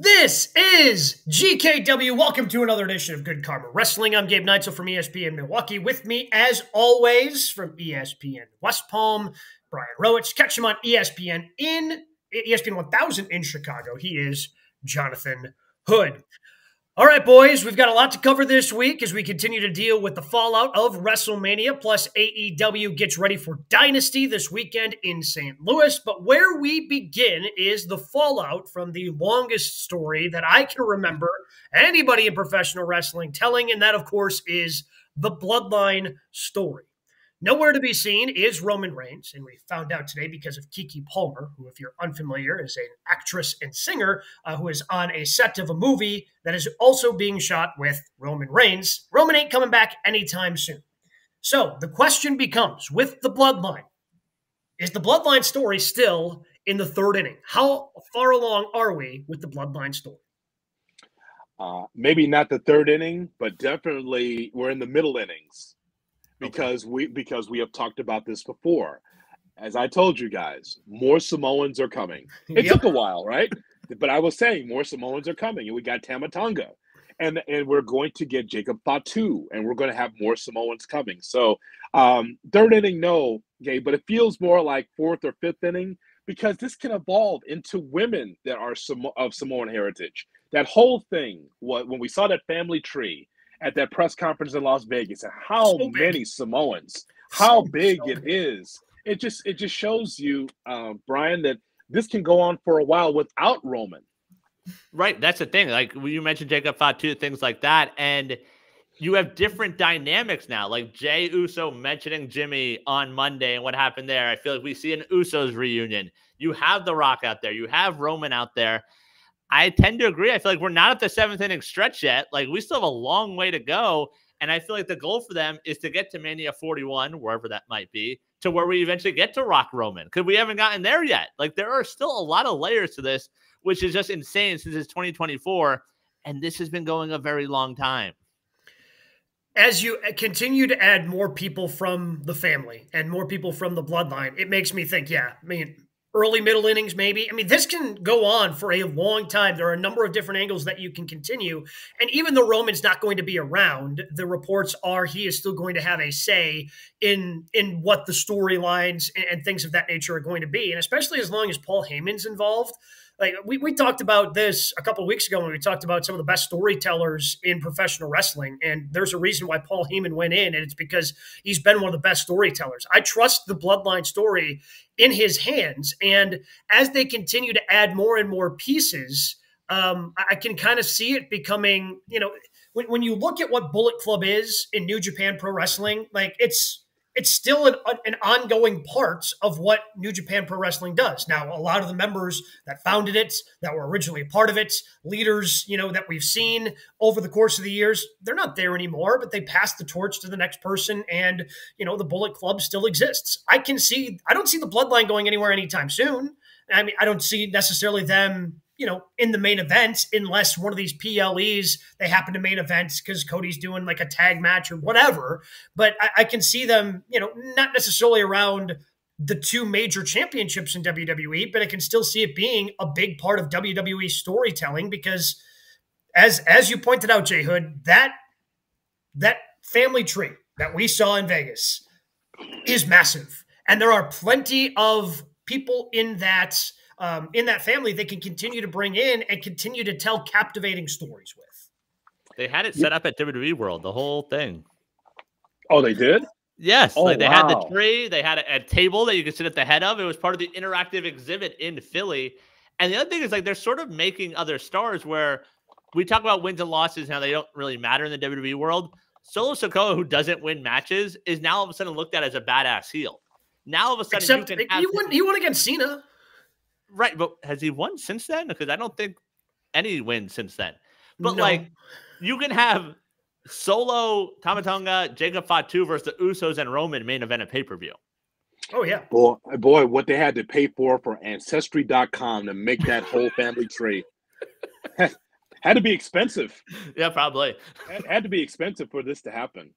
This is GKW. Welcome to another edition of Good Karma Wrestling. I'm Gabe Neitzel from ESPN Milwaukee. With me, as always, from ESPN West Palm, Brian Rowitz. Catch him on ESPN in ESPN 1000 in Chicago. He is Jonathan Hood. All right, boys, we've got a lot to cover this week as we continue to deal with the fallout of WrestleMania. Plus, AEW gets ready for Dynasty this weekend in St. Louis. But where we begin is the fallout from the longest story that I can remember anybody in professional wrestling telling, and that, of course, is the Bloodline story. Nowhere to be seen is Roman Reigns, and we found out today because of Keke Palmer, who, if you're unfamiliar, is an actress and singer uh, who is on a set of a movie that is also being shot with Roman Reigns. Roman ain't coming back anytime soon. So the question becomes with the bloodline, is the bloodline story still in the third inning? How far along are we with the bloodline story? Uh, maybe not the third inning, but definitely we're in the middle innings because okay. we because we have talked about this before. As I told you guys, more Samoans are coming. It yep. took a while, right? but I was saying more Samoans are coming, and we got Tama Tonga, and and we're going to get Jacob Fatu, and we're going to have more Samoans coming. So um, third inning, no, okay, but it feels more like fourth or fifth inning because this can evolve into women that are Samo- of Samoan heritage. That whole thing, what when we saw that family tree, at that press conference in Las Vegas and how so many Samoans, how so big so it is. It just it just shows you, uh, Brian, that this can go on for a while without Roman. Right, that's the thing. Like you mentioned, Jacob Fatu, things like that, and you have different dynamics now. Like Jey Uso mentioning Jimmy on Monday and what happened there. I feel like we see an Usos reunion. You have The Rock out there. You have Roman out there. I tend to agree. I feel like we're not at the seventh inning stretch yet. Like we still have a long way to go. And I feel like the goal for them is to get to Mania 41, wherever that might be, to where we eventually get to Rock Roman because we haven't gotten there yet. Like there are still a lot of layers to this, which is just insane since it's 2024. And this has been going a very long time. As you uh, continue to add more people from the family and more people from the bloodline, it makes me think, yeah, I mean, early middle innings maybe. I mean this can go on for a long time. There are a number of different angles that you can continue. And even though roman's not going to be around the reports are he is still going to have a say in in what the storylines and, and things of that nature are going to be. And especially as long as paul heyman's involved. Like we, we talked about this a couple of weeks ago when we talked about some of the best storytellers in professional wrestling. And there's a reason why paul heyman went in and it's because he's been one of the best storytellers. I trust the bloodline story in his hands. And as they continue to add more and more pieces um, i can kind of see it becoming you know when, when you look at what bullet club is in new japan pro wrestling like it's it's still an, an ongoing part of what New Japan Pro Wrestling does. Now, a lot of the members that founded it, that were originally part of it, leaders, you know, that we've seen over the course of the years, they're not there anymore, but they passed the torch to the next person and, you know, the Bullet Club still exists. I can see, I don't see the bloodline going anywhere anytime soon. I mean, I don't see necessarily them you know, in the main event, unless one of these PLEs they happen to main events because Cody's doing like a tag match or whatever. But I, I, can see them, you know, not necessarily around the two major championships in WWE, but I can still see it being a big part of WWE storytelling because, as as you pointed out, Jay Hood, that that family tree that we saw in Vegas is massive, and there are plenty of people in that um, in that family they can continue to bring in and continue to tell captivating stories with. They had it set up at WWE World, the whole thing. Oh, they did? Yes. Oh, like they wow. had the tree, they had a, a, table that you could sit at the head of. It was part of the interactive exhibit in Philly. And the other thing is like they're sort of making other stars where we talk about wins and losses, now they don't really matter in the WWE world. Solo Sikoa, who doesn't win matches, is now all of a sudden looked at as a badass heel. Now all of a sudden, Except you can he, won, he won against Cena. Right, but has he won since then? Because I don't think any wins since then. But no. like, you can have Solo, Tama Tonga, Jacob Fatu versus the Usos and Roman main event at pay per view. Oh yeah, boy, boy, what they had to pay for for Ancestry.com to make that whole family tree had to be expensive. Yeah, probably had, had to be expensive for this to happen.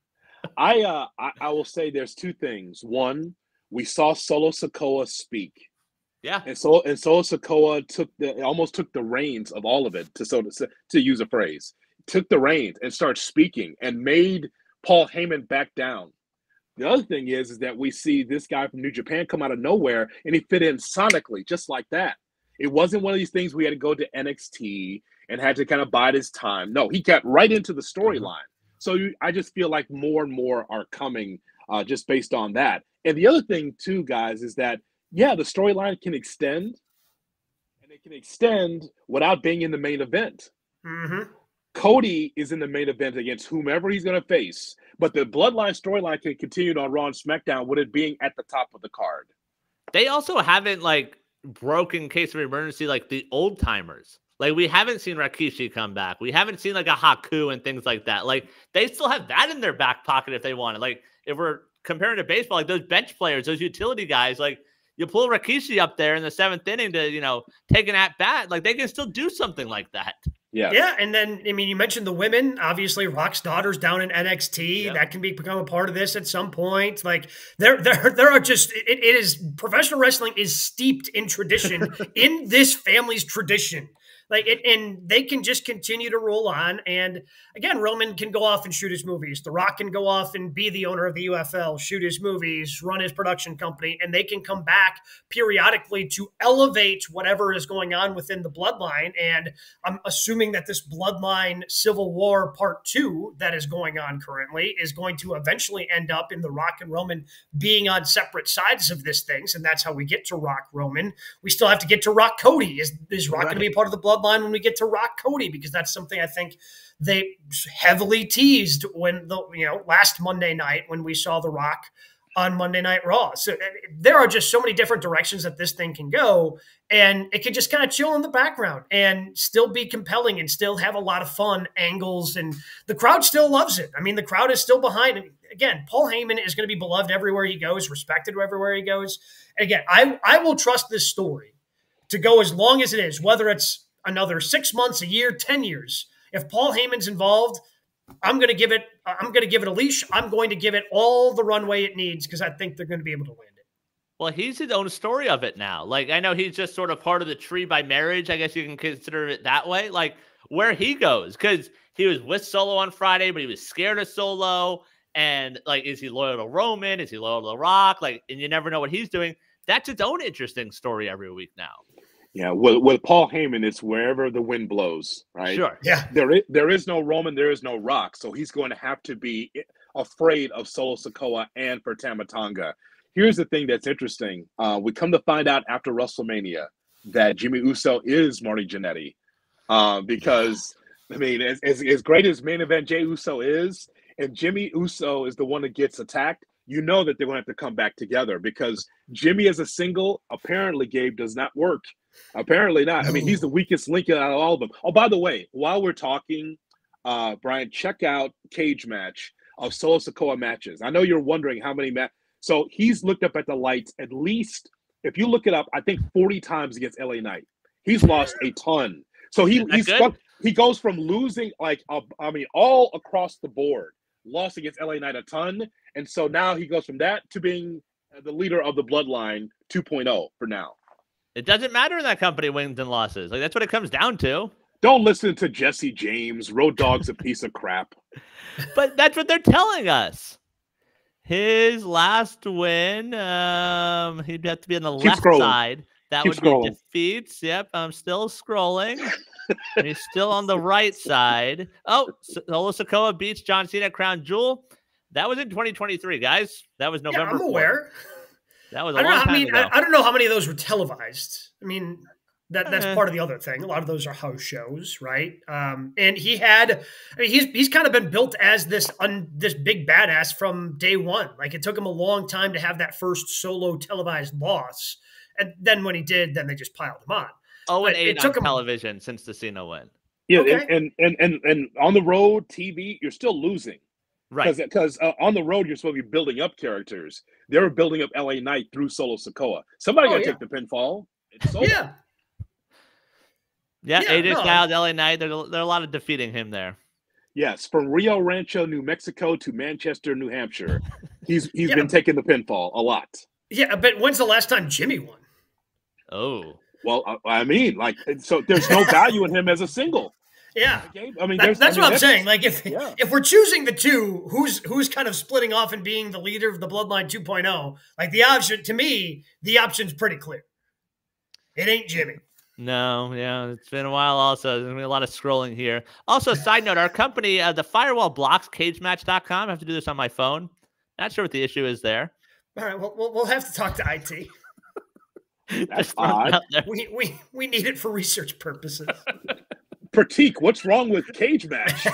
I uh, I, I will say there's two things. One, we saw Solo Sikoa speak Yeah. And so and so Sikoa took the almost took the reins of all of it to so to, to use a phrase, took the reins and started speaking and made Paul Heyman back down. The other thing is, is that we see this guy from New Japan come out of nowhere and he fit in sonically just like that. It wasn't one of these things we had to go to NXT and had to kind of bide his time. No, he got right into the storyline. So you, I just feel like more and more are coming uh, just based on that. And the other thing too, guys, is that yeah, the storyline can extend, and it can extend without being in the main event. Mm-hmm. Cody is in the main event against whomever he's going to face, but the Bloodline storyline can continue on Raw and SmackDown with it being at the top of the card. They also haven't like broken case of emergency like the old timers. Like we haven't seen Rikishi come back. We haven't seen like a Haku and things like that. Like they still have that in their back pocket if they want it. Like if we're comparing to baseball, like those bench players, those utility guys, like you pull Rikishi up there in the seventh inning to, you know, take an at bat, like they can still do something like that. Yeah. Yeah. And then, I mean, you mentioned the women. Obviously, Rock's daughter's down in NXT. Yep. That can be, become a part of this at some point. Like, there, there, there are just, it, it is, professional wrestling is steeped in tradition, in this family's tradition. Like it, and they can just continue to roll on. And again, Roman can go off and shoot his movies. The Rock can go off and be the owner of the UFL, shoot his movies, run his production company, and they can come back periodically to elevate whatever is going on within the bloodline. And I'm assuming that this bloodline civil war part two that is going on currently is going to eventually end up in the Rock and Roman being on separate sides of this things. And that's how we get to Rock Roman. We still have to get to Rock Cody. Is, is Rock right. going to be part of the blood? Bloodline when we get to Rock Cody because that's something I think they heavily teased when the you know last Monday night when we saw the Rock on Monday Night Raw. So uh, there are just so many different directions that this thing can go, and it can just kind of chill in the background and still be compelling and still have a lot of fun angles, and the crowd still loves it. I mean, the crowd is still behind it. Again, Paul Heyman is going to be beloved everywhere he goes, respected everywhere he goes. And again, I I will trust this story to go as long as it is, whether it's another six months, a year, 10 years. If Paul Heyman's involved, I'm going to give it. I'm going to give it a leash. I'm going to give it all the runway it needs because I think they're going to be able to land it. Well, he's his own story of it now. Like I know he's just sort of part of the tree by marriage. I guess you can consider it that way. Like where he goes, because he was with Solo on Friday, but he was scared of Solo. And like, is he loyal to Roman? Is he loyal to The Rock? Like, and you never know what he's doing. That's its own interesting story every week now. Yeah, with, with Paul Heyman, it's wherever the wind blows, right? Sure. Yeah. There is, there is no Roman, there is no Rock, so he's going to have to be afraid of Solo Sikoa and for Tama Tonga. Here's the thing that's interesting. Uh, we come to find out after WrestleMania that Jimmy Uso is Marty Jannetty. Uh, because, I mean, as, as, as great as main event Jey Uso is, and Jimmy Uso is the one that gets attacked, you know that they're going to have to come back together because Jimmy as a single, apparently, Gabe, does not work Apparently not. I mean, he's the weakest link out of all of them. Oh, by the way, while we're talking, uh, Brian, check out Cage Match of Solo Sikoa matches. I know you're wondering how many match. So he's looked up at the lights at least, if you look it up, I think 40 times against LA Knight. He's lost a ton. So he he's he goes from losing like uh, I mean all across the board, lost against LA Knight a ton, and so now he goes from that to being the leader of the Bloodline 2.0 for now. It doesn't matter in that company wins and losses. Like that's what it comes down to. Don't listen to Jesse James. Road Dogg's a piece of crap. But that's what they're telling us. His last win, um, he'd have to be on the Keep left scrolling. side. That Keep would scrolling. be defeats. Yep, I'm still scrolling. he's still on the right side. Oh, Solo Sikoa beats John Cena Crown Jewel. That was in 2023, guys. That was November. Yeah, I'm aware. 4th. That was a I long know, time I mean, ago. I, I, don't know how many of those were televised. I mean, that that's uh, part of the other thing. A lot of those are house shows, right? Um, and he had, I mean, he's he's kind of been built as this un, this big badass from day one. Like it took him a long time to have that first solo televised loss, and then when he did, then they just piled him on. Oh, and eight it took on him, television since the Cena win. Yeah, okay. and, and and and on the road TV, you're still losing. Right. Because uh, on the road, you're supposed to be building up characters. They were building up LA Knight through Solo Sikoa. Somebody oh, got to yeah. take the pinfall. yeah. Yeah, yeah AJ no. Styles, LA Knight. There's a, there's a lot of defeating him there. Yes, from Rio Rancho, New Mexico to Manchester, New Hampshire, he's he's yeah. been taking the pinfall a lot. Yeah, but when's the last time Jimmy won? Oh. Well, I mean, like, so there's no value in him as a single. Yeah, I mean, that, that's I mean, what I'm saying. Like, if yeah. if we're choosing the two, who's who's kind of splitting off and being the leader of the Bloodline 2.0? Like, the option to me, the option's pretty clear. It ain't Jimmy. No, yeah, it's been a while. Also, there's gonna be a lot of scrolling here. Also, side note: our company, uh, the Firewall blocks CageMatch.com. I have to do this on my phone. Not sure what the issue is there. All right, well, we'll, we'll have to talk to IT. That's Just odd. We we we need it for research purposes. Pratik, what's wrong with cage match?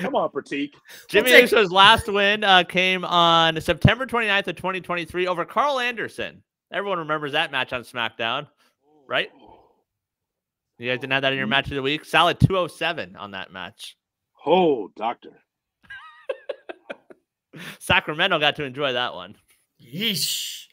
Come on, Pratik. Jimmy take- Uso's last win uh, came on September 29th of 2023 over Karl Anderson. Everyone remembers that match on SmackDown, right? You guys didn't have that in your match of the week. Solid 207 on that match. Oh, doctor. Sacramento got to enjoy that one. Yeesh.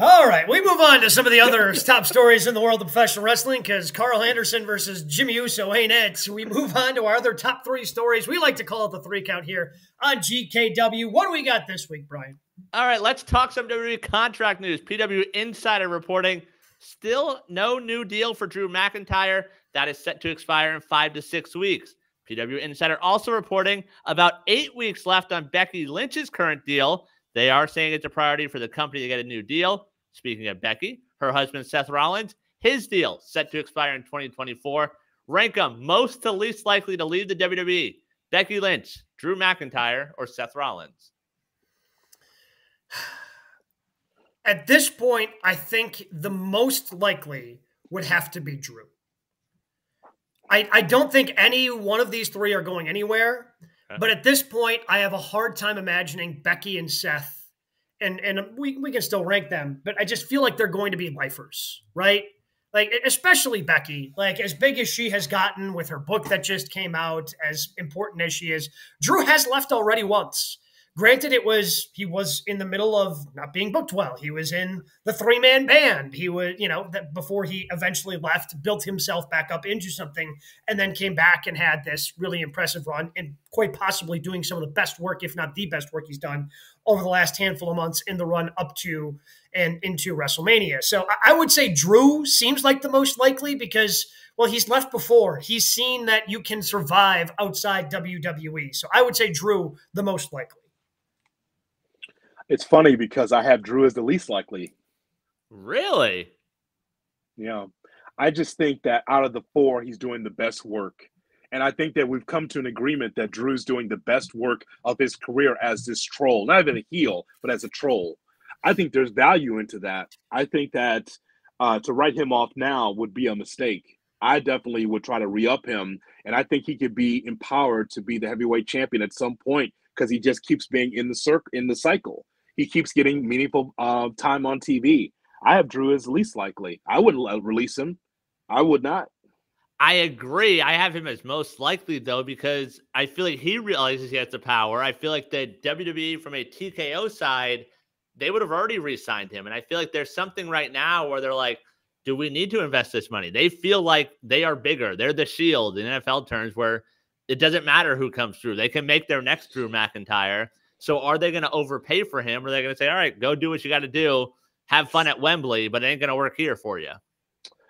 All right, we move on to some of the other top stories in the world of professional wrestling because Karl Anderson versus Jimmy Uso ain't it. We move on to our other top three stories. We like to call it the three count here on GKW. What do we got this week, Brian? All right, let's talk some WWE contract news. PW Insider reporting still no new deal for Drew McIntyre. That is set to expire in five to six weeks. PW Insider also reporting about eight weeks left on Becky Lynch's current deal. They are saying it's a priority for the company to get a new deal. Speaking of Becky, her husband Seth Rollins, his deal set to expire in 2024. Rank them most to least likely to leave the WWE Becky Lynch, Drew McIntyre, or Seth Rollins. At this point, I think the most likely would have to be Drew. I, I don't think any one of these three are going anywhere. But at this point, I have a hard time imagining Becky and Seth, and and we, we can still rank them, but I just feel like they're going to be lifers, right? Like especially Becky, like as big as she has gotten with her book that just came out, as important as she is, Drew has left already once. Granted, it was he was in the middle of not being booked well. He was in the three man band. He was, you know, that before he eventually left, built himself back up into something, and then came back and had this really impressive run, and quite possibly doing some of the best work, if not the best work, he's done over the last handful of months in the run up to and into WrestleMania. So I- I would say Drew seems like the most likely because, well, he's left before. He's seen that you can survive outside WWE. So I would say Drew the most likely. It's funny because I have Drew as the least likely. Really? You know, I just think that out of the four, he's doing the best work. And I think that we've come to an agreement that Drew's doing the best work of his career as this troll, not even a heel, but as a troll. I think there's value into that. I think that uh, to write him off now would be a mistake. I definitely would try to re up him. And I think he could be empowered to be the heavyweight champion at some point because he just keeps being in the circ in the cycle. He keeps getting meaningful uh, time on TV. I have Drew as least likely. I wouldn't release him. I would not. I agree. I have him as most likely though because I feel like he realizes he has the power. I feel like the WWE from a TKO side, they would have already re-signed him, and I feel like there's something right now where they're like, "Do we need to invest this money?" They feel like they are bigger. They're the shield in NFL terms, where it doesn't matter who comes through. They can make their next Drew McIntyre. So are they going to overpay for him, or are they going to say, "All right, go do what you got to do, have fun at Wembley, but it ain't going to work here for you"?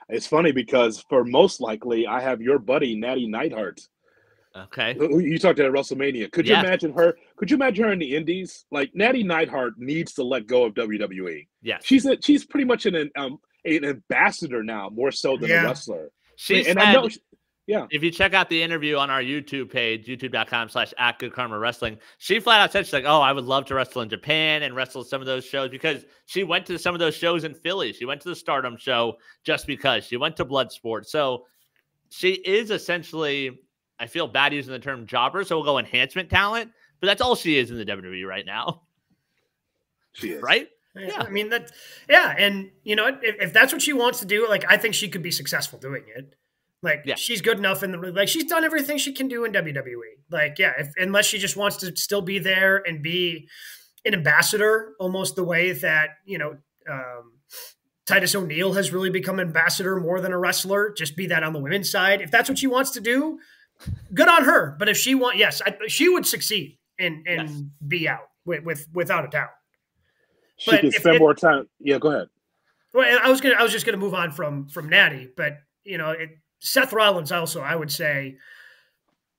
It's funny because for most likely, I have your buddy Natty Neidhart. Okay. who- who You talked at WrestleMania. Could you imagine her? Could you imagine her in the Indies? Like Natty Neidhart needs to let go of WWE. Yeah. She's a, she's pretty much an um, an ambassador now, more so than Yeah. a wrestler. She and said, I know, if you check out the interview on our YouTube page, youtube.com slash at good karma wrestling, she flat out said, she's like, oh, I would love to wrestle in Japan and wrestle some of those shows because she went to some of those shows in Philly. She went to the Stardom show just because she went to Bloodsport. So she is essentially, I feel bad using the term jobber, so we'll go enhancement talent, but that's all she is in the WWE right now, she is right? Yeah. I mean that. Yeah, and you know, if, if that's what she wants to do, like I think she could be successful doing it. Like Yeah. she's good enough in the like she's done everything she can do in WWE. Like yeah, if, unless she just wants to still be there and be an ambassador, almost the way that you know um, Titus O'Neil has really become ambassador more than a wrestler. Just be that on the women's side. If that's what she wants to do, good on her. But if she want, yes, I, she would succeed and and Yes. be out with, with without a doubt. she but can spend it, more time. Yeah, go ahead. Well, I was gonna, I was just gonna move on from from Natty, but you know, it, Seth Rollins also, I would say,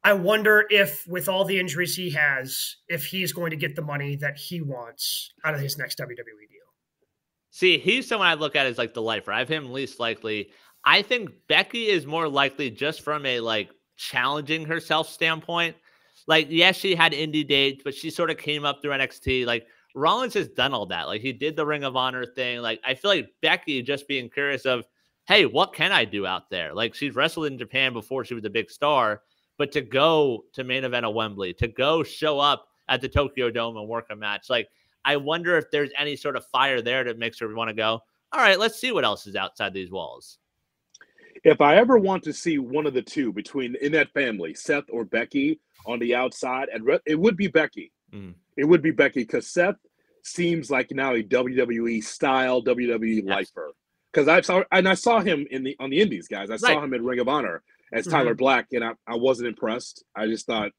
I wonder if with all the injuries he has, if he's going to get the money that he wants out of his next WWE deal. See, he's someone I look at as like the lifer. I have him least likely. I think Becky is more likely just from a like challenging herself standpoint. Like, yes, she had indie dates, but she sort of came up through NXT. Like, Rollins has done all that. Like, he did the Ring of Honor thing. Like, I feel like Becky just being curious of, hey, what can I do out there? Like, she's wrestled in Japan before she was a big star, but to go to main event at Wembley, to go show up at the Tokyo Dome and work a match, like, I wonder if there's any sort of fire there that makes her want to go, all right, let's see what else is outside these walls if I ever want to see one of the two between in that family, Seth or Becky on the outside, and it would be Becky. Mm. It would be Becky because Seth seems like now a WWE style WWE yes. lifer. Because I saw and I saw him in the on the Indies, guys. I right. saw him in Ring of Honor as mm-hmm. Tyler Black, and I, I wasn't impressed. I just thought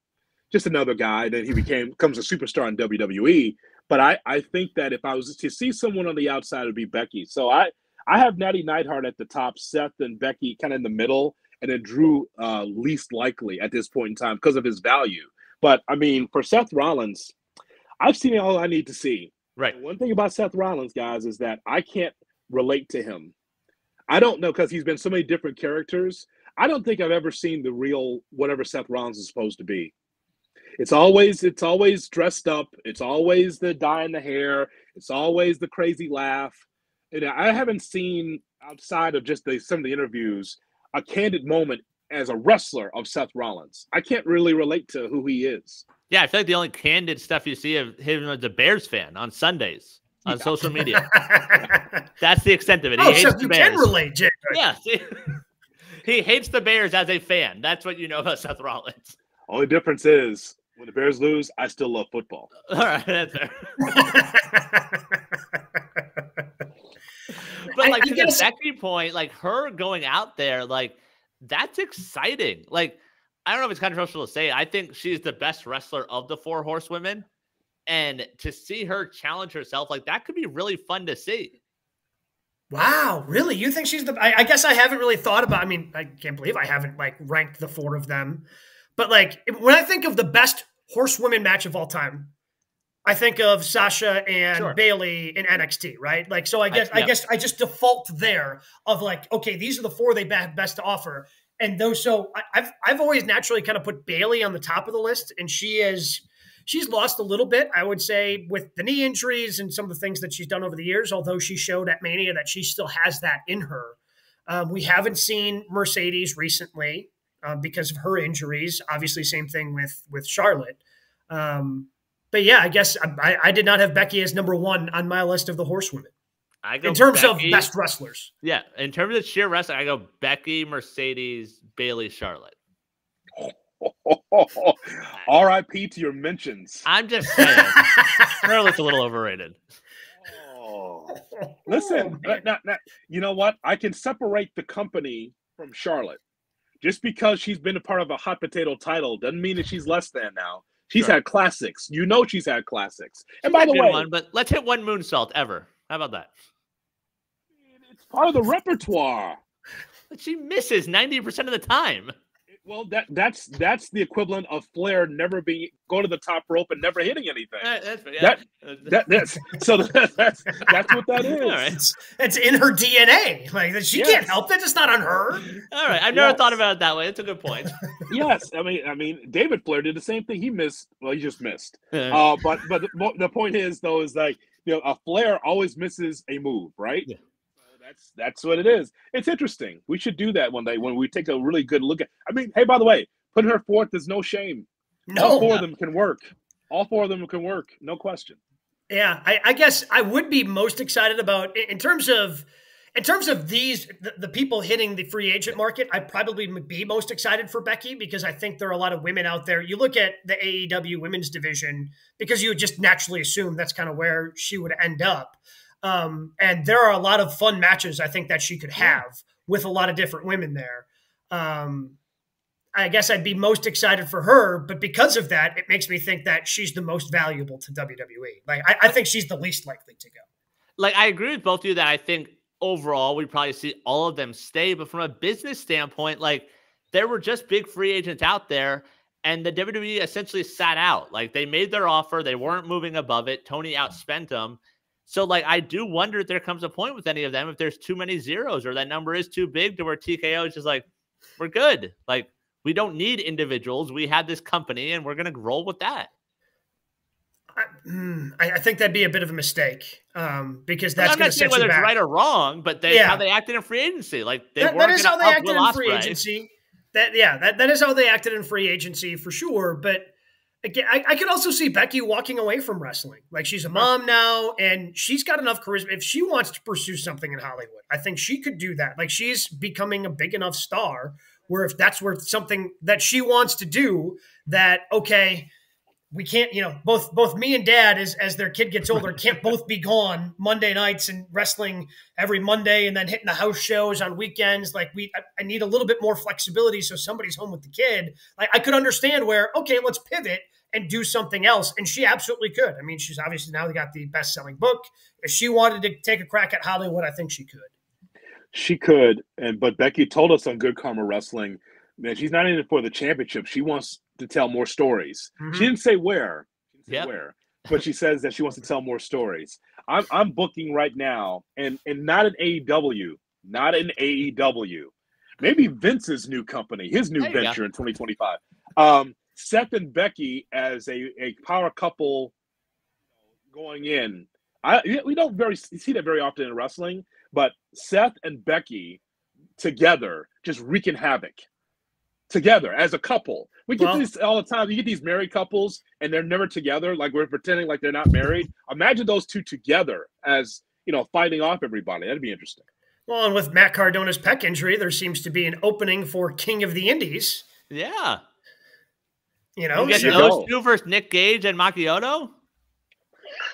just another guy. Then he became becomes a superstar in WWE. But I, I think that if I was to see someone on the outside, it would be Becky. So I I have Natty Neidhart at the top, Seth and Becky kind of in the middle, and then Drew uh, least likely at this point in time because of his value. But I mean, for Seth Rollins, I've seen all I need to see. Right. One thing about Seth Rollins, guys, is that I can't relate to him. I don't know because he's been so many different characters. I don't think I've ever seen the real whatever Seth Rollins is supposed to be. It's always it's always dressed up. It's always the dye in the hair. It's always the crazy laugh and I haven't seen outside of just the, some of the interviews a candid moment as a wrestler of Seth Rollins. I can't really relate to who he is. Yeah, I feel like the only candid stuff you see of him as a Bears fan on Sundays on yeah. social media. That's the extent of it. He oh, hates so the Bears. can relate, Jay. Yeah, he hates the Bears as a fan. That's what you know about Seth Rollins. Only difference is when the Bears lose, I still love football. All right, that's fair. but like I, I to guess... the Becky point, like her going out there, like that's exciting. Like I don't know if it's controversial to say. I think she's the best wrestler of the four horsewomen, and to see her challenge herself, like that could be really fun to see. Wow, really? You think she's the? I, I guess I haven't really thought about. I mean, I can't believe I haven't like ranked the four of them, but like when I think of the best horsewomen match of all time, I think of Sasha and sure. Bayley in NXT, right? Like, so I guess, I, yeah. I, guess I just default there of like, okay, these are the four they best to offer. And those, so I, I've, I've always naturally kind of put Bayley on the top of the list and she is, she's lost a little bit, I would say, with the knee injuries and some of the things that she's done over the years, although she showed at Mania that she still has that in her. Um, we haven't seen Mercedes recently um, because of her injuries. Obviously, same thing with, with Charlotte. Um, but yeah, I guess I, I did not have Becky as number one on my list of the horsewomen. I go in terms Becky, of best wrestlers. Yeah, in terms of sheer wrestling, I go Becky, Mercedes, Bayley, Charlotte. R.I.P. to your mentions. I'm just saying, Charlotte's a little overrated. Oh. Listen, oh, you know what? I can separate the company from Charlotte. Just because she's been a part of a hot potato title doesn't mean that she's less than now. She's sure. had classics. You know she's had classics. And by the way, one, but let's hit one moonsault ever. How about that? It's part of the repertoire. But she misses 90% of the time. Well, that that's that's the equivalent of Flair never being go to the top rope and never hitting anything. Uh, that's, yeah. that, that, that's so that, that's that's what that is. It's, it's in her DNA. Like she yes. can't help that. It's not on her. All right, I've never yes. thought about it that way. It's a good point. yes, I mean, I mean, David Flair did the same thing. He missed. Well, he just missed. uh, but but the, the point is though is like you know a Flair always misses a move, right? Yeah that's that's what it is. It's interesting. We should do that one day when we take a really good look at. I mean, hey, by the way, putting her fourth is no shame. No, all four of them can work. All four of them can work, no question. Yeah, I, I guess I would be most excited about in terms of in terms of these the, the, people hitting the free agent market i'd probably be most excited for becky because i think there are a lot of women out there you look at the aew women's division because you would just naturally assume that's kind of where she would end up um, and there are a lot of fun matches I think that she could have with a lot of different women there. Um, I guess I'd be most excited for her, but because of that, it makes me think that she's the most valuable to WWE. Like I, I think she's the least likely to go. Like I agree with both of you that I think overall we probably see all of them stay, but from a business standpoint, like there were just big free agents out there, and the WWE essentially sat out. Like they made their offer, they weren't moving above it. Tony outspent them. So, like, I do wonder if there comes a point with any of them if there's too many zeros or that number is too big to where TKO is just like, we're good. Like, we don't need individuals. We have this company, and we're going to roll with that. Hmm, I, I, think that'd be a bit of a mistake um, because that's going to set whether it's right or wrong, but they, yeah. how they acted in free agency. Like they that, that is how they acted in free agency. That yeah, that, that is how they acted in free agency for sure. But again, I, I could also see Becky walking away from wrestling. Like she's a mom now, and she's got enough charisma. If she wants to pursue something in Hollywood, I think she could do that. Like she's becoming a big enough star where if that's worth something that she wants to do, that okay, we can't, you know, both both me and dad as as their kid gets older can't both be gone Monday nights and wrestling every Monday and then hitting the house shows on weekends. Like we I, I need a little bit more flexibility so somebody's home with the kid. Like I could understand where, okay, let's pivot and do something else. And she absolutely could. I mean, she's obviously now got the best selling book. If she wanted to take a crack at Hollywood, I think she could. She could, and but Becky told us on Good Karma Wrestling that she's not in it for the championship. She wants to tell more stories. Mm-hmm. She didn't say where. Didn't say yep. where. But she says that she wants to tell more stories. I'm I'm booking right now, and and not an AEW, not an AEW. Maybe Vince's new company, his new venture in 2025. Um, Seth and Becky as a, a power couple going in. I we don't very see that very often in wrestling, but Seth and Becky together just wreaking havoc together as a couple. We get well, these all the time. You get these married couples and they're never together, like we're pretending like they're not married. Imagine those two together as you know fighting off everybody. That'd be interesting. Well, and with Matt Cardona's pec injury, there seems to be an opening for King of the Indies. Yeah. You know, you get so, those two versus Nick Gage and Macchiato.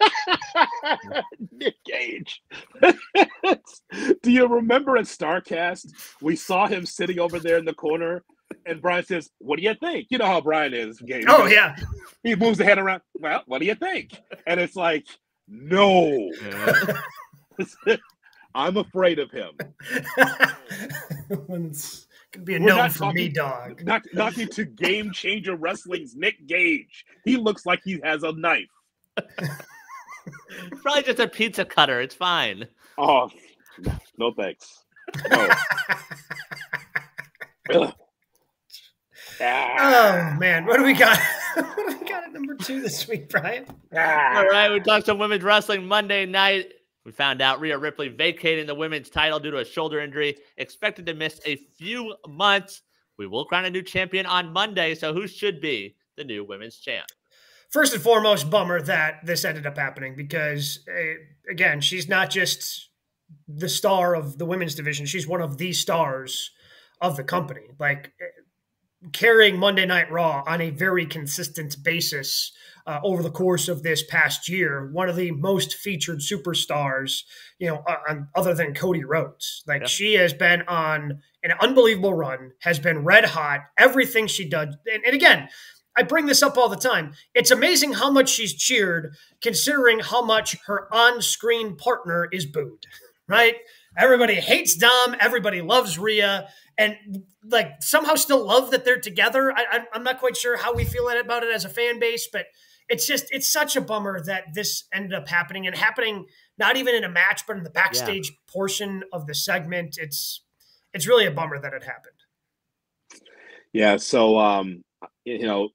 Nick Gage. Do you remember at Starcast we saw him sitting over there in the corner, and Brian says, "What do you think?" You know how Brian is. Gage. Oh yeah. He moves the head around. Well, what do you think? And it's like, no. I'm afraid of him could be a We're no for me, dog. Not, not to Game Changer Wrestling's Nick Gage. He looks like he has a knife. Probably just a pizza cutter. It's fine. Oh, no thanks. No. Ah. Oh man, what do we got? what do we got at number two this week, Brian? Ah. All right, we talked some women's wrestling Monday night. We found out Rhea Ripley vacating the women's title due to a shoulder injury, expected to miss a few months. We will crown a new champion on Monday. So, who should be the new women's champ? First and foremost, bummer that this ended up happening because, uh, again, she's not just the star of the women's division, she's one of the stars of the company. Like, uh, carrying Monday Night Raw on a very consistent basis uh, over the course of this past year, one of the most featured superstars, you know, on, other than Cody Rhodes. Like yeah. she has been on an unbelievable run, has been red hot. Everything she does, and, and again, I bring this up all the time. It's amazing how much she's cheered, considering how much her on-screen partner is booed. Right? Everybody hates Dom. Everybody loves Rhea, and like somehow still love that they're together. I, am not quite sure how we feel about it as a fan base, but it's just it's such a bummer that this ended up happening and happening not even in a match but in the backstage yeah. portion of the segment it's it's really a bummer that it happened yeah so um you know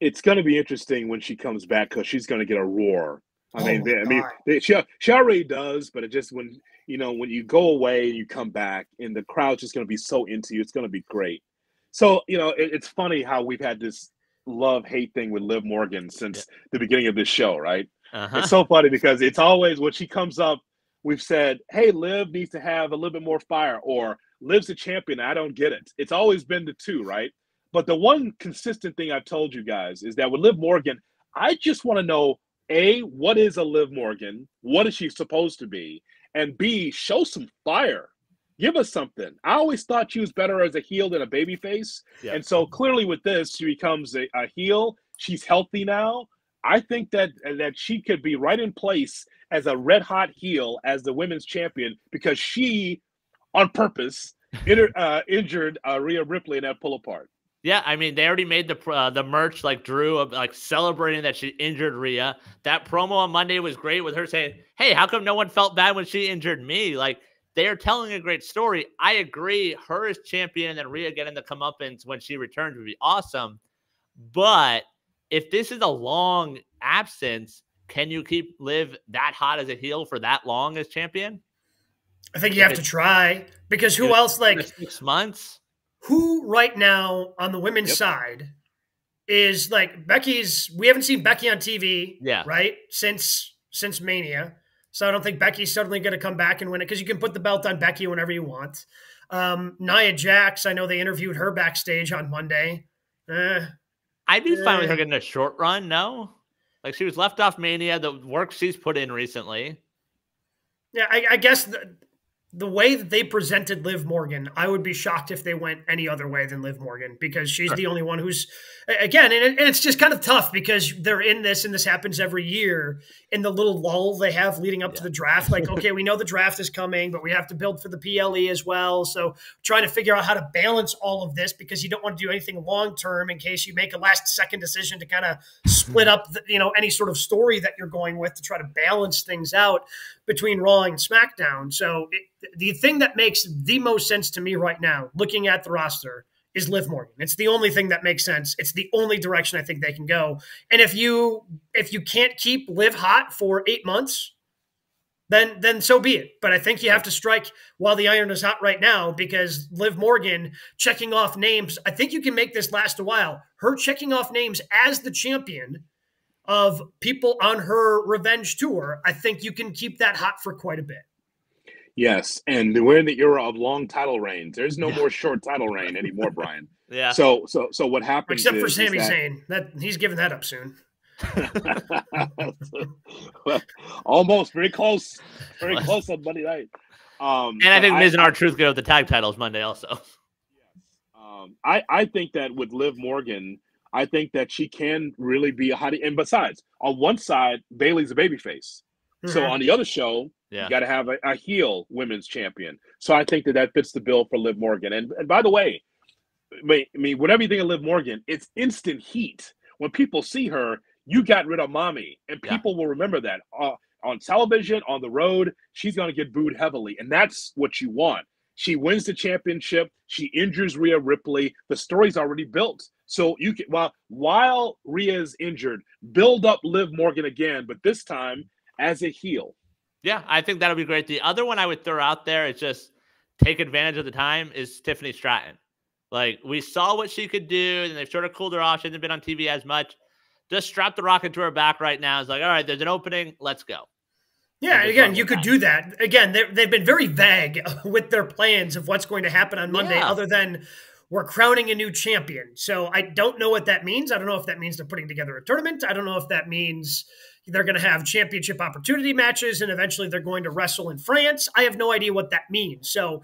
it's going to be interesting when she comes back because she's going to get a roar i oh mean they, i mean they, she, she already does but it just when you know when you go away and you come back and the crowd's just going to be so into you it's going to be great so you know it, it's funny how we've had this love hate thing with Liv Morgan since yeah. the beginning of this show, right? Uh-huh. It's so funny because it's always when she comes up, we've said, "Hey, Liv needs to have a little bit more fire," or "Liv's a champion." I don't get it. It's always been the two, right? But the one consistent thing I've told you guys is that with Liv Morgan, I just want to know a what is a Liv Morgan? What is she supposed to be? And B, show some fire. Give us something. I always thought she was better as a heel than a baby face. Yeah. And so clearly with this, she becomes a, a heel. She's healthy now. I think that that she could be right in place as a red hot heel as the women's champion because she, on purpose, inter, uh, injured uh, Rhea Ripley in that pull apart. Yeah, I mean, they already made the uh, the merch like Drew of like celebrating that she injured Rhea. That promo on Monday was great with her saying, "Hey, how come no one felt bad when she injured me?" Like they are telling a great story. I agree. Her as champion and then Rhea getting the comeuppance when she returns would be awesome. But if this is a long absence, can you keep Liv that hot as a heel for that long as champion? I think you have to try because who else like six months? Who right now on the women's yep. side is like Becky's we haven't seen Becky on TV yeah. right since since Mania. So I don't think Becky's suddenly going to come back and win it because you can put the belt on Becky whenever you want. Um, Nia Jax I know they interviewed her backstage on Monday. Eh, I'd be eh. fine with her getting a short run no? Like she was left off Mania the work she's put in recently. Yeah I, I guess the, the way that they presented Liv Morgan, I would be shocked if they went any other way than Liv Morgan because she's the only one who's, again, and, it's just kind of tough because they're in this and this happens every year in the little lull they have leading up yeah. to the draft. Like, okay, we know the draft is coming, but we have to build for the PLE as well. So trying to figure out how to balance all of this because you don't want to do anything long term in case you make a last second decision to kind of split up, the, you know, any sort of story that you're going with to try to balance things out between Raw and SmackDown. So it, the thing that makes the most sense to me right now, looking at the roster, is Liv Morgan. It's the only thing that makes sense. It's the only direction I think they can go. And if you if you can't keep Liv hot for eight months, then then so be it. But I think you have to strike while the iron is hot right now because Liv Morgan checking off names. I think you can make this last a while. Her checking off names as the champion of people on her revenge tour. I think you can keep that hot for quite a bit. Yes, and we're in the era of long title reigns. There's no yeah. more short title reign anymore, Brian. yeah. So so so what happens? Except for is, Sami is that... Zayn, that he's giving that up soon. Almost very close, very close on Monday night. Um, and I think Miz and R-Truth go with the tag titles Monday also. Um, I I think that with Liv Morgan, I think that she can really be a hottie. And besides, on one side, Bayley's a babyface. Mm-hmm. So on the other show, yeah. you got to have a, a, heel women's champion. So I think that that fits the bill for Liv Morgan. And, and by the way, I mean, whatever you think of Liv Morgan, it's instant heat. When people see her, you got rid of mommy, and people yeah. will remember that. Uh, on television, on the road, she's going to get booed heavily. And that's what you want. She wins the championship. She injures Rhea Ripley. The story's already built. So you can while while Rhea is injured, build up Liv Morgan again, but this time as a heel. Yeah, I think that'll be great. The other one I would throw out there is just take advantage of the time is Tiffany Stratton. Like we saw what she could do, and they've sort of cooled her off. She hasn't been on TV as much. Just strap the rocket to her back right now. It's like, all right, there's an opening. Let's go. Yeah, again, you could do that. Again, they've been very vague with their plans of what's going to happen on Monday, yeah. other than we're crowning a new champion. So I don't know what that means. I don't know if that means they're putting together a tournament. I don't know if that means they're going to have championship opportunity matches and eventually they're going to wrestle in France. I have no idea what that means. So,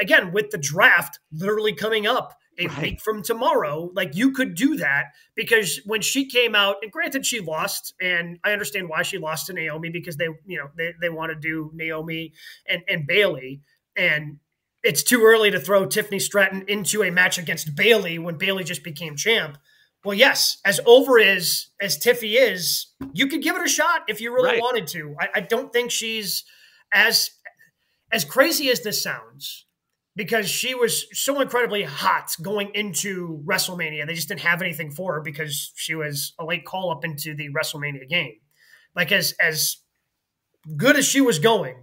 again, with the draft literally coming up a right. week from tomorrow, like you could do that because when she came out, and granted she lost, and I understand why she lost to Naomi because they, you know, they, they want to do Naomi and, and Bayley. And it's too early to throw Tiffany Stratton into a match against Bayley when Bayley just became champ. Well, yes, as over as as Tiffy is, you could give it a shot if you really right. wanted to. I, I don't think she's as as crazy as this sounds because she was so incredibly hot going into WrestleMania. They just didn't have anything for her because she was a late call up into the WrestleMania game. Like as as good as she was going,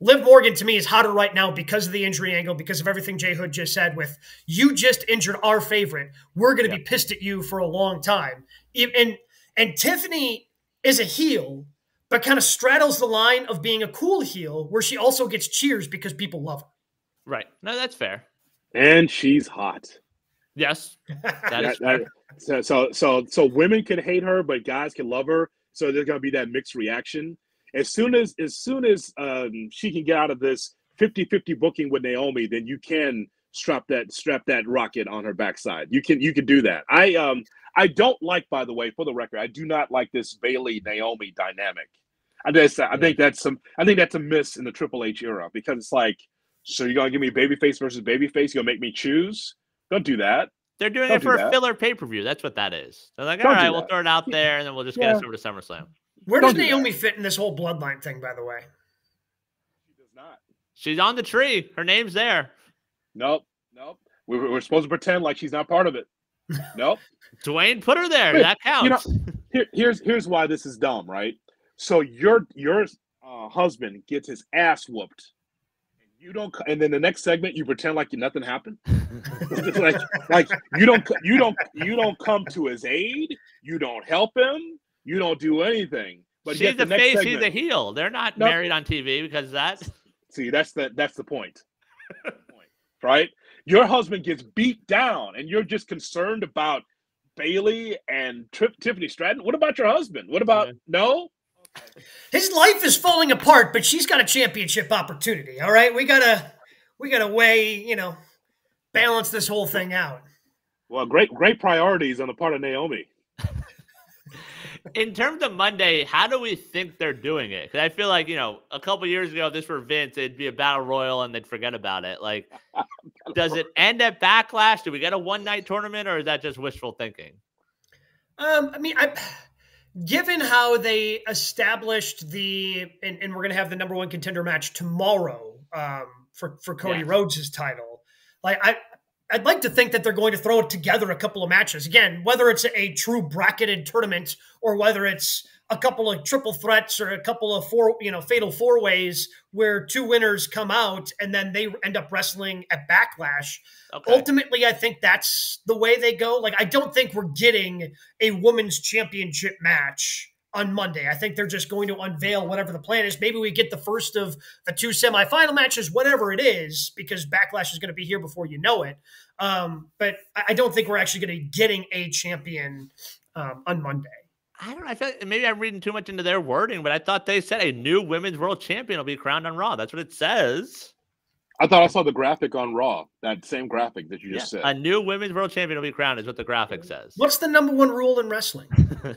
Liv Morgan to me is hotter right now because of the injury angle, because of everything Jay Hood just said. With you just injured our favorite, we're going to yeah. be pissed at you for a long time. And and Tiffany is a heel, but kind of straddles the line of being a cool heel, where she also gets cheers because people love her. Right. No, that's fair. And she's hot. Yes, that is that, so, so so so women can hate her, but guys can love her. So there's going to be that mixed reaction as soon as as soon as um, she can get out of this 50-50 booking with Naomi, then you can strap that strap that rocket on her backside. You can you can do that. I um I don't like, by the way, for the record, I do not like this Bayley Naomi dynamic. I just I think that's some I think that's a miss in the Triple H era because it's like, so you're gonna give me babyface versus babyface, you're gonna make me choose? Don't do that. They're doing Don't it for do a that. filler pay per view. That's what that is. They're like, Don't right, we'll throw it out there, and then we'll just Yeah. get us over to SummerSlam. Where does Don't do that. Naomi fit in this whole bloodline thing, by the way? She does not. She's on the tree. Her name's there. Nope. Nope. We we're supposed to pretend like she's not part of it. Nope. Dwayne put her there. Wait, That you know- Here, here's here's why this is dumb, right? So your your uh, husband gets his ass whooped, and you don't, and then the next segment you pretend like nothing happened. Like like you don't you don't you don't come to his aid. You don't help him. You don't do anything. But she's yet the, face. segment, He's the heel. They're not Nope. married on TV because that's. See, that's the that's the point. Point, right? Your husband gets beat down, and you're just concerned about Bayley and Tri- Tiffany Stratton. What about your husband? What about Yeah. no? His life is falling apart, but she's got a championship opportunity. All right, we gotta we gotta weigh, you know, balance this whole thing out. Well, great great priorities on the part of Naomi. In terms of Monday, how do we think they're doing it? Because I feel like you know, a couple years ago, if this were Vince, it'd be a battle royal and they'd forget about it. Like, does it end at Backlash? Do we get a one night tournament, or is that just wishful thinking? Um, I mean, I given how they established the and, and we're gonna have the number one contender match tomorrow um, for for Cody Yes. Rhodes' title. Like I. I'd like to think that they're going to throw it together a couple of matches. Again, whether it's a true bracketed tournament or whether it's a couple of triple threats or a couple of four, you know, fatal four ways where two winners come out and then they end up wrestling at Backlash Okay. ultimately i think that's the way they go like i don't think we're getting a women's championship match on monday i think they're just going to unveil whatever the plan is maybe we get the first of the two semifinal matches whatever it is because backlash is going to be here before you know it um, but I I don't think we're actually going to be getting a champion um, on monday I don't know. I feel like maybe I'm reading too much into their wording, but I thought they said a new women's world champion will be crowned on Raw. That's what it says. I thought I saw the graphic on Raw. That same graphic that you just said. A new women's world champion will be crowned, is what the graphic says. what's the number one rule in wrestling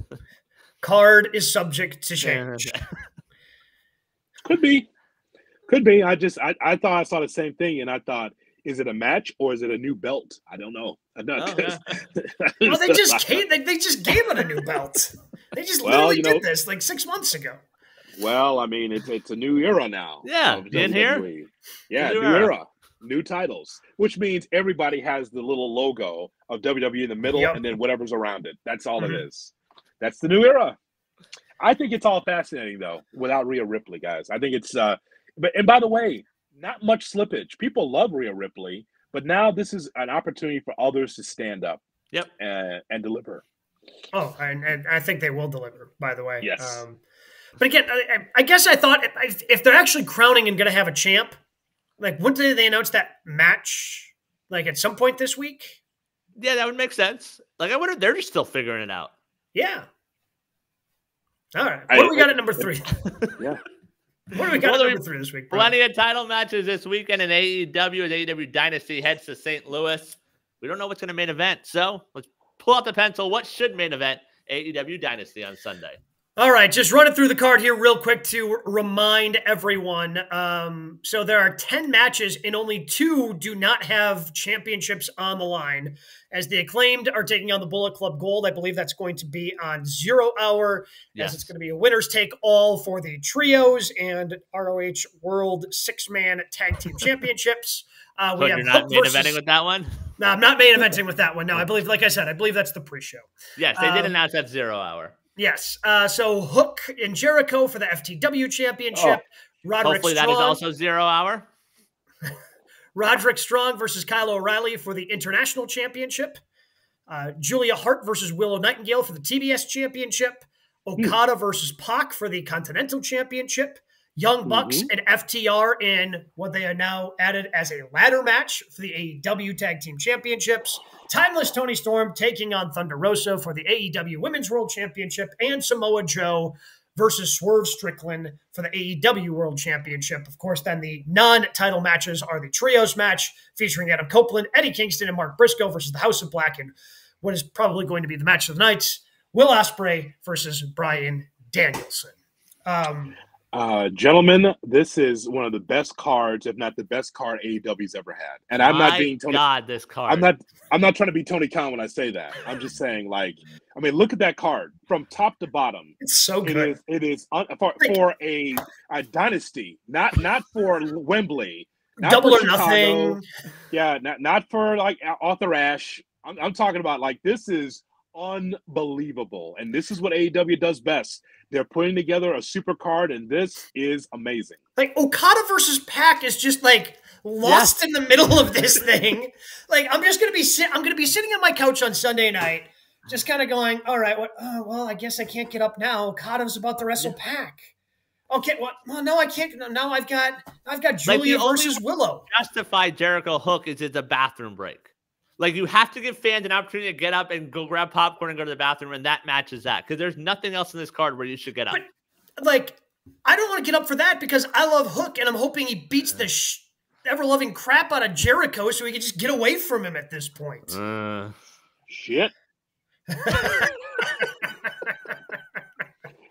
card is subject to change Could be. Could be. I just I, I thought I saw the same thing and I thought, is it a match or is it a new belt? I don't know. I don't Oh, yeah. well they just gave they, they just gave it a new belt they just Well, literally you know- did this like six months ago Well, I mean, it's it's a new era now. Yeah, in here? WWE. Yeah, New new, era. era. new titles, which means everybody has the little logo of WWE in the middle, Yep. and then whatever's around it. That's all Mhm. it is. That's the new era. I think it's all fascinating though, without Rhea Ripley, guys. I think it's. uh But and by the way, not much slippage. People love Rhea Ripley, but now this is an opportunity for others to stand up. Yep. And, and deliver. Oh, and, and I think they will deliver. By the way, Yes. Um, but again, I, I- I guess I thought if, if they're actually crowning and going to have a champ, like wouldn't they announce that match? Like at some point this week? Yeah, that would make sense. Like I wonder they're just still figuring it out. Yeah. All right. I- What do we got at number three? Yeah. What do we got Well, at number three this week? Brian? Plenty of title matches this weekend in AEW as AEW Dynasty heads to St. Louis. We don't know what's going to main event, so let's pull out the pencil. What should main event AEW Dynasty on Sunday? All right, just running through the card here real quick to remind everyone. Um, so there are 10 matches, and only two do not have championships on the line. As the acclaimed are taking on the Bullet Club Gold, I believe that's going to be on zero hour, as it's going to be a winner's take all for the trios and ROH World Six Man Tag Team Championships. Uh, But you're not Hook main versus- eventing with that one? No, I'm not main eventing with that one. No, I believe, like I said, I believe that's the pre show. Yes, they did Um, announce that zero hour. Yes. Uh, so Hook and Jericho for the FTW Championship. Roderick Hopefully Strong, that is also zero hour. Roderick Strong versus Kyle O'Reilly for the International Championship. Uh, Julia Hart versus Willow Nightingale for the TBS Championship. Okada versus Pac for the Continental Championship. Young Bucks and FTR in what they are now added as a ladder match for the AEW Tag Team Championships. Timeless Toni Storm taking on Thunder Rosa for the AEW Women's World Championship, and Samoa Joe versus Swerve Strickland for the AEW World Championship. Of course, then the non title matches are the Trios match featuring Adam Copeland, Eddie Kingston, and Mark Briscoe versus the House of Black, and what is probably going to be the match of the night Will Ospreay versus Bryan Danielson. Um, uh, gentlemen, this is one of the best cards, if not the best card AEW's ever had. And I'm not being Tony. God, this card. I'm not. I'm not trying to be Tony Khan when I say that. I'm just saying, like, I mean, look at that card from top to bottom. It's so good. It is. It is un, for, for a a dynasty, not not for Wembley. Not Double for or nothing. Yeah, not not for like Arthur Ashe. I'm, I'm talking about like this is unbelievable. And this is what AEW does best. They're putting together a super card, and this is amazing. Like Okada versus Pac is just like lost in the middle of this thing. like I'm just gonna be sit- I'm gonna be sitting on my couch on Sunday night, just kind of going, all right, what? Oh, well, I guess I can't get up now. Okada's about to wrestle yeah. Pac. Okay, well, well, no, I can't. Now I've got I've got Julia like versus Willow. Justify Jericho Hook is it's a bathroom break. Like you have to give fans an opportunity to get up and go grab popcorn and go to the bathroom, and that matches that because there's nothing else in this card where you should get up. But, like, I don't want to get up for that because I love Hook, and I'm hoping he beats the sh- ever loving crap out of Jericho, so we can just get away from him at this point. Uh, Shit.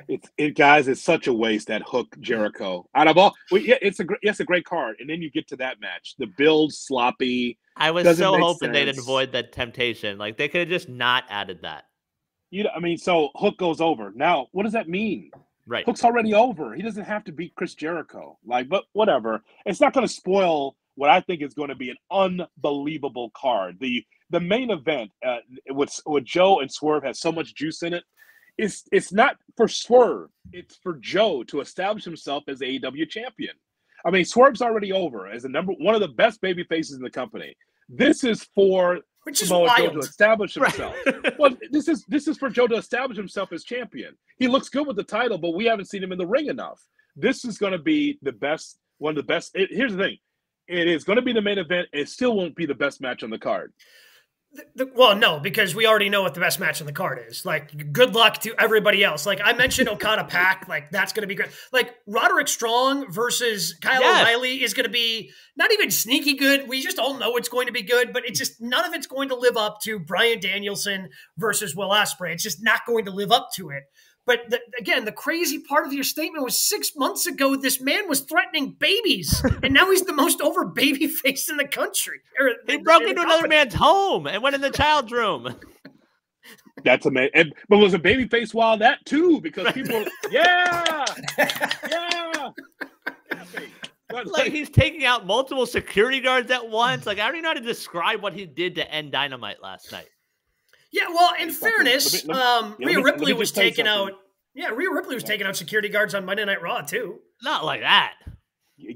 it's it guys it's such a waste that hook jericho out of all well, yeah it's a it's a great card and then you get to that match the build sloppy I was so hoping sense. they'd avoid that temptation. Like they could have just not added that. You know, I mean, so Hook goes over. Now, what does that mean? Right. Hook's already over. He doesn't have to beat Chris Jericho. Like, but whatever. It's not going to spoil what I think is going to be an unbelievable card. The the main event uh, with with Joe and Swerve has so much juice in it. It's it's not for Swerve. It's for Joe to establish himself as AEW champion. I mean, Swerve's already over as the number one of the best baby faces in the company. This is for Which is Samoa Joe to establish himself. Right. well, this is this is for Joe to establish himself as champion. He looks good with the title, but we haven't seen him in the ring enough. This is going to be the best, one of the best. It, here's the thing: it is going to be the main event. It still won't be the best match on the card. Well, no, because we already know what the best match on the card is. Like, good luck to everybody else. Like, I mentioned Okada Pac. Like, that's going to be great. Like, Roderick Strong versus Kyle yes. O'Reilly is going to be not even sneaky good. We just all know it's going to be good, but it's just none of it's going to live up to Bryan Danielson versus Will Ospreay. It's just not going to live up to it. But the, again, the crazy part of your statement was six months ago, this man was threatening babies, and now he's the most over baby face in the country. he broke into another man's home and went in the child's room. That's amazing. And, but was a baby face while that too? Because people, yeah, yeah. But, like he's taking out multiple security guards at once. Like I don't even know how to describe what he did to end Dynamite last night. Yeah, well, in fairness, let me, let me, um, Rhea Ripley was taking out. Yeah, Rhea Ripley was yeah. taking out security guards on Monday Night Raw too. Not like that.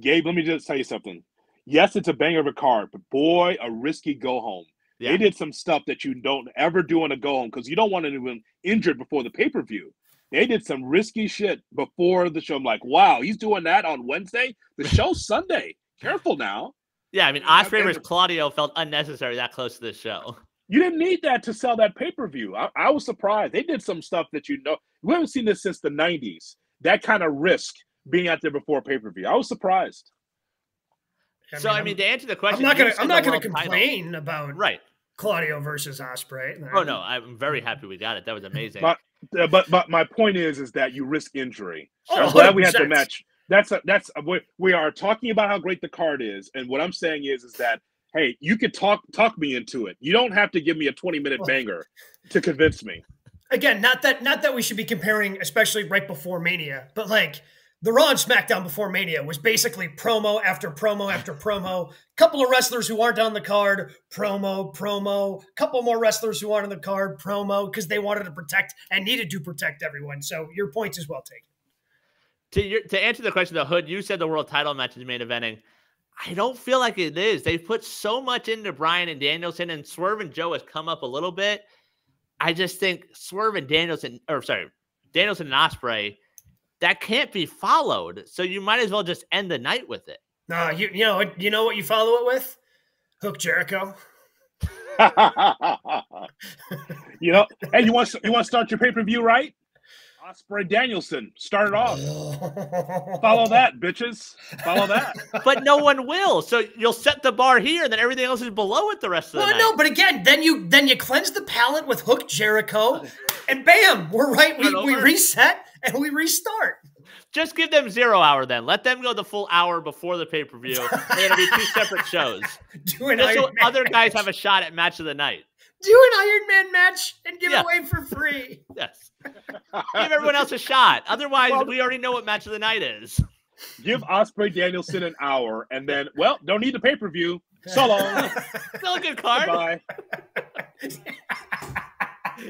Gabe, let me just tell you something. Yes, it's a banger of a card, but boy, a risky go home. Yeah. They did some stuff that you don't ever do on a go home because you don't want anyone injured before the pay per view. They did some risky shit before the show. I'm like, wow, he's doing that on Wednesday. The show's Sunday. Careful now. Yeah, I mean, Ospreay versus Claudio felt unnecessary that close to the show. You didn't need that to sell that pay per view. I, I, was surprised. They did some stuff that you know we haven't seen this since the '90s. That kind of risk being out there before pay per view. I was surprised. I so mean, I mean, to answer the question, I'm not gonna I'm not gonna complain title. about right Claudio versus Ospreay. Oh no, I'm very happy we got it. That was amazing. But uh, but, but my point is is that you risk injury. Oh, I'm glad we had the match. That's a, that's a, we are talking about how great the card is, and what I'm saying is is that hey, you could talk talk me into it. You don't have to give me a 20 minute banger to convince me. Again, not that not that we should be comparing, especially right before Mania, but like the Raw and SmackDown before Mania was basically promo after promo after promo. Couple of wrestlers who aren't on the card, promo, promo. Couple more wrestlers who aren't on the card, promo, because they wanted to protect and needed to protect everyone. So your point is well taken. To your, to answer the question, the Hood, you said the world title match is main eventing. I don't feel like it is. They've put so much into Bryan and Danielson, and Swerve and Joe has come up a little bit. I just think Swerve and Danielson, or sorry, Danielson and Ospreay, that can't be followed. So you might as well just end the night with it. No, you you know you know what you follow it with? Hook Jericho. you know, hey, you want you want to start your pay per view right? Ospreay Danielson, start it off. Follow that, bitches. Follow that. But no one will. So you'll set the bar here, and then everything else is below it the rest of the Well, night. no, but again, then you then you cleanse the palate with Hook Jericho, and bam, we're right. We, we reset and we restart. Just give them zero hour then. Let them go the full hour before the pay per view. It'll be two separate shows. Do an Just so Man other guys have a shot at match of the night. Do an Iron Man match and give Yeah. it away for free. Yes. Give everyone else a shot. Otherwise, Well- we already know what match of the night is. Give Ospreay Danielson an hour, and then, well, don't need the pay per view. So long. Still a good card. Bye.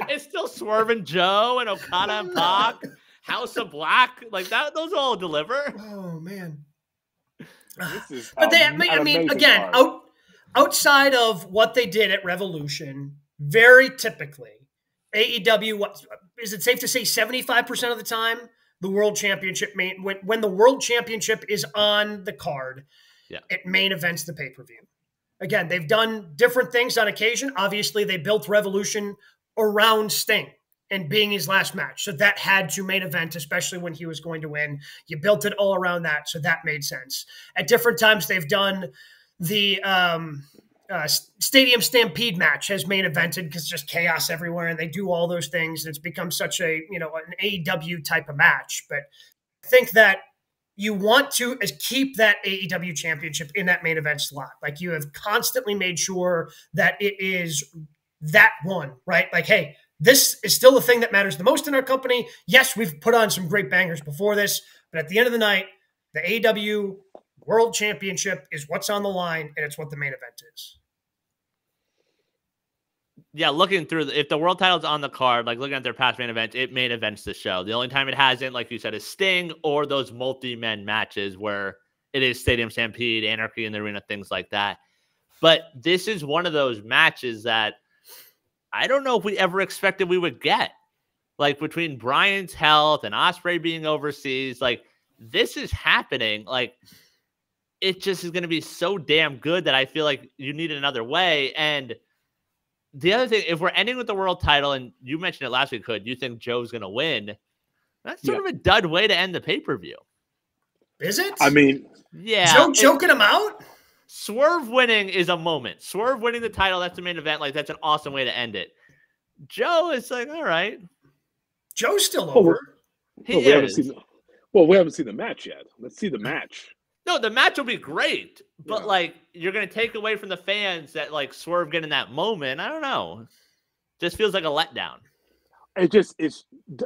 It's still Swerving Joe and Okada and Pac, House of Black. Like that, those all deliver. oh man. This is But they, I mean, I mean again, card. out, outside of what they did at Revolution, very typically, AEW. What is it safe to say? Seventy five percent of the time, the World Championship main when when the World Championship is on the card, Yeah. it main events the pay per view. Again, they've done different things on occasion. Obviously, they built Revolution around Sting and being his last match. So that had to main event, especially when he was going to win. You built it all around that. So that made sense. At different times, they've done the um, uh, Stadium Stampede match has main evented because just chaos everywhere, and they do all those things, and it's become such a you know an AEW type of match. But I think that you want to keep that AEW championship in that main event slot. Like you have constantly made sure that it is that one, right? Like, hey, this is still the thing that matters the most in our company. Yes, we've put on some great bangers before this, but at the end of the night, the AEW World Championship is what's on the line, and it's what the main event is. Yeah, looking through the, if the world title's on the card, like looking at their past main events, it main events the show. The only time it hasn't, like you said, is Sting or those multi-men matches where it is Stadium Stampede, Anarchy in the Arena, things like that. But this is one of those matches that I don't know if we ever expected we would get. Like between Bryan's health and Ospreay being overseas, like this is happening. Like it just is going to be so damn good that I feel like you need another way. And the other thing, if we're ending with the world title, and you mentioned it last week, could you think Joe's going to win? That's sort Yeah. of a dud way to end the pay per view. Is it? I mean, Yeah, Joe it- choking him out? Swerve winning is a moment. Swerve winning the title, that's the main event. Like that's an awesome way to end it. Joe is like, all right, Joe's still over. he well, we haven't is. seen. The, well, we haven't seen the match yet. Let's see the match. No, the match will be great, but Yeah. like you're gonna take away from the fans that like Swerve getting that moment. I don't know. Just feels like a letdown. It just it's.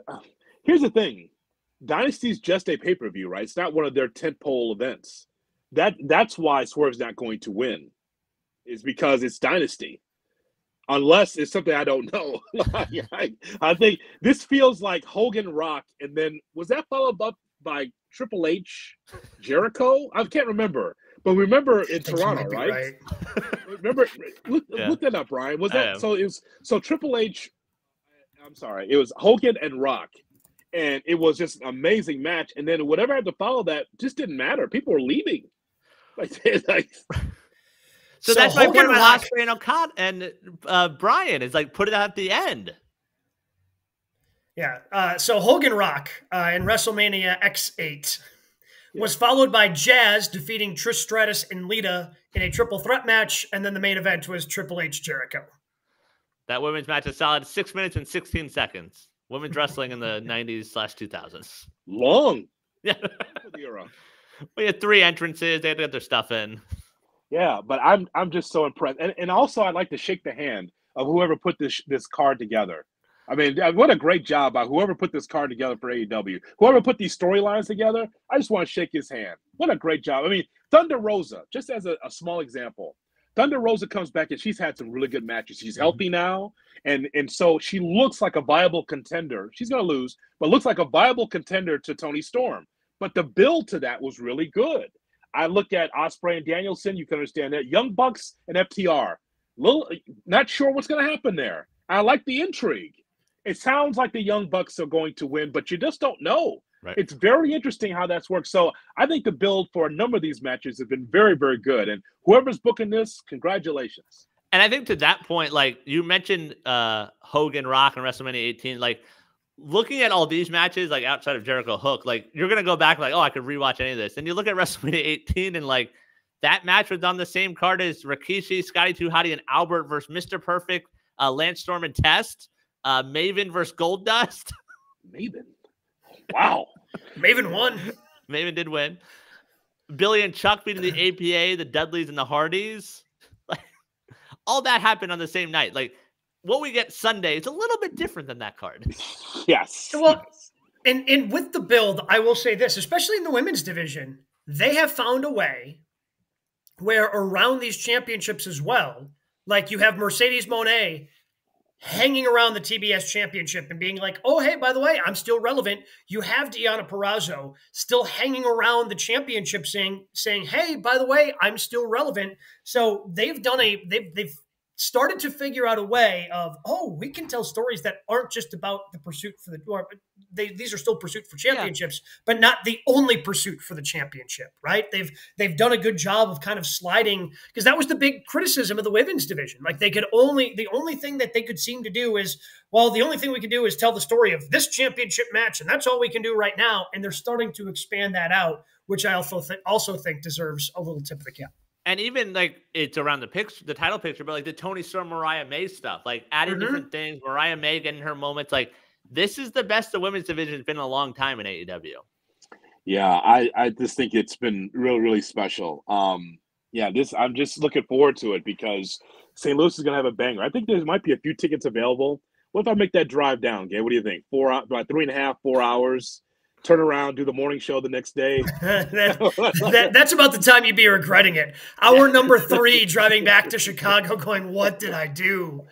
uh, Here's the thing, Dynasty's just a pay per view, right? It's not one of their tentpole events. That that's why Swerve's not going to win, is because it's Dynasty. Unless it's something I don't know. I, I think this feels like Hogan Rock, and then was that followed up by Triple H, Jericho? I can't remember, but remember in I think you Toronto, might be right? Remember, look, Yeah. look that up, Brian. Was that so? It was so Triple H. I'm sorry, it was Hogan and Rock, and it was just an amazing match. And then whatever had to follow that just didn't matter. People were leaving. Like, like So, So that's my point Hogan about Rock- Ospreay and Okada and uh, Brian is like put it at the end. Yeah. Uh, so Hogan Rock uh, in WrestleMania X8 was followed by Jazz defeating Trish Stratus and Lita in a triple threat match, and then the main event was Triple H Jericho. That women's match is solid six minutes and 16 seconds. Women's wrestling in the 90s slash 2000s. long Yeah. era. We had three entrances. They had to get their stuff in. Yeah, but I'm I'm just so impressed, and and also I'd like to shake the hand of whoever put this this card together. I mean, what a great job by whoever put this card together for AEW. Whoever put these storylines together, I just want to shake his hand. What a great job! I mean, Thunder Rosa, just as a, a small example, Thunder Rosa comes back and she's had some really good matches. She's mm-hmm. healthy now, and and so she looks like a viable contender. She's gonna lose, but looks like a viable contender to Toni Storm. But the build to that was really good. I look at Ospreay and Danielson. You can understand that. Young Bucks and FTR. Little, not sure what's going to happen there. I like the intrigue. It sounds like the Young Bucks are going to win, but you just don't know. Right. It's very interesting how that's worked. So I think the build for a number of these matches have been very, very good. And whoever's booking this, congratulations. And I think to that point, like you mentioned uh Hogan Rock and WrestleMania 18, like looking at all these matches, like outside of Jericho Hook, like you're gonna go back like, oh, I could rewatch any of this. And you look at WrestleMania 18 and like that match was on the same card as Rikishi, Scotty 2 Hotty, and Albert versus Mr. Perfect, uh, Lance Storm and Test, uh, Maven versus Gold Dust. Maven. Wow. Maven won. Maven did win. Billy and Chuck beating the APA, the Dudleys, and the Hardys. Like all that happened on the same night. Like what we get Sunday is a little bit different than that card. Yes. Well, and and with the build, I will say this, especially in the women's division, they have found a way where around these championships as well, like you have Mercedes Moné hanging around the TBS championship and being like, oh, hey, by the way, I'm still relevant. You have Deonna Purrazzo still hanging around the championship saying, saying, hey, by the way, I'm still relevant. So they've done a, they've, they've started to figure out a way of oh we can tell stories that aren't just about the pursuit for the or they, these are still pursuit for championships yeah. but not the only pursuit for the championship right? They've they've done a good job of kind of sliding because that was the big criticism of the women's division. Like they could only the only thing that they could seem to do is well the only thing we can do is tell the story of this championship match and that's all we can do right now and they're starting to expand that out which i also think also think deserves a little tip of the cap and even like it's around the picture, the title picture, but like the Toni Storm, Mariah May stuff, like adding mm-hmm. different things, Mariah May getting her moments. Like this is the best the women's division has been in a long time in AEW. Yeah, I I just think it's been really really special. Um, yeah, this I'm just looking forward to it because St. Louis is gonna have a banger. I think there might be a few tickets available. What if I make that drive down, Gabe? What do you think? Four about three and a half, four hours turn around, do the morning show the next day. that, that, that's about the time you'd be regretting it. Hour number three, driving back to Chicago, going, "What did I do?"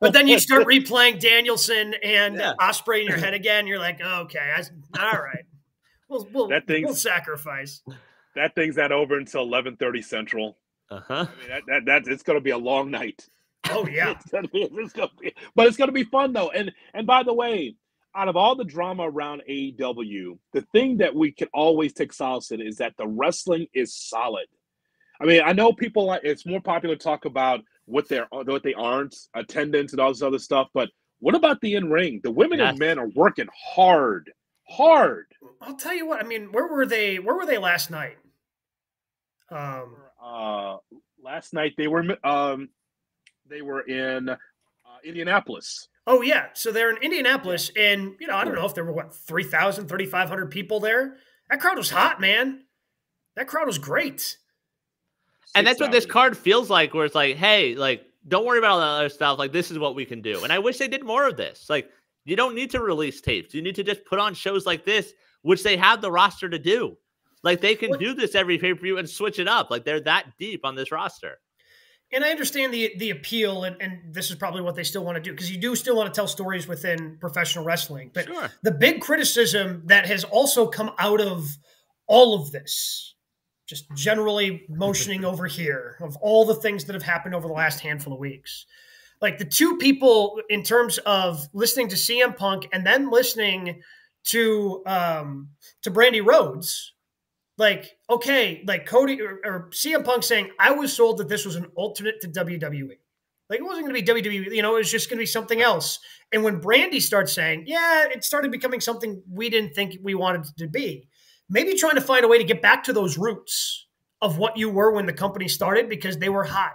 But then you start replaying Danielson and yeah. Ospreay in your head again. You're like, oh, "Okay, I, all right, we'll we'll, that we'll sacrifice." That thing's not over until 11:30 Central. Uh huh. I mean, that, that, that it's going to be a long night. Oh yeah, it's gonna be, it's gonna be, but it's going to be fun though. And and by the way, out of all the drama around AEW, the thing that we can always take solace in is that the wrestling is solid. I mean, I know people like it's more popular to talk about what they're what they aren't, attendance and all this other stuff, but what about the in ring? The women yes. and men are working hard, hard. I'll tell you what. I mean, where were they? Where were they last night? Um, uh, last night they were um, they were in uh, Indianapolis. Oh yeah, so they're in Indianapolis, and you know I don't know if there were what 3,000, 3,500 people there. That crowd was hot, man. That crowd was great. And that's what this card feels like, where it's like, hey, like don't worry about all that other stuff. Like this is what we can do. And I wish they did more of this. Like you don't need to release tapes. You need to just put on shows like this, which they have the roster to do. Like they can do this every pay per view and switch it up. Like they're that deep on this roster and I understand the the appeal, and, and this is probably what they still want to do because you do still want to tell stories within professional wrestling. But sure. the big criticism that has also come out of all of this, just generally motioning over here, of all the things that have happened over the last handful of weeks, like the two people in terms of listening to CM Punk and then listening to um, to Brandi Rhodes like, okay, like Cody or, or CM Punk saying, I was sold that this was an alternate to WWE. Like it wasn't going to be WWE, you know, it was just going to be something else. And when Brandi starts saying, yeah, it started becoming something we didn't think we wanted it to be, maybe trying to find a way to get back to those roots of what you were when the company started because they were hot.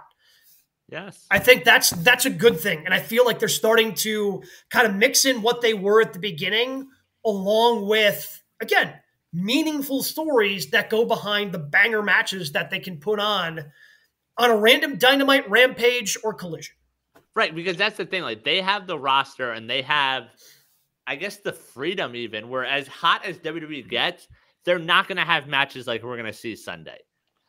Yes. I think that's that's a good thing. And I feel like they're starting to kind of mix in what they were at the beginning along with again, meaningful stories that go behind the banger matches that they can put on on a random dynamite rampage or collision. Right, because that's the thing. Like they have the roster and they have, I guess, the freedom even where as hot as WWE gets, they're not going to have matches like we're going to see Sunday.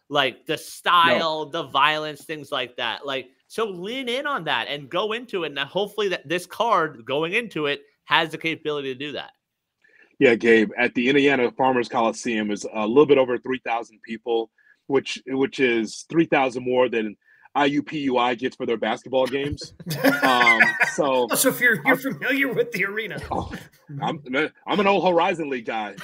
Like the style, no. the violence, things like that. Like so, lean in on that and go into it, and hopefully that this card going into it has the capability to do that. Yeah, Gabe, at the Indiana Farmers Coliseum is a little bit over 3,000 people, which which is 3,000 more than IUPUI gets for their basketball games. um, so, so if you're you're familiar with the arena, oh, I'm I'm an old Horizon League guy.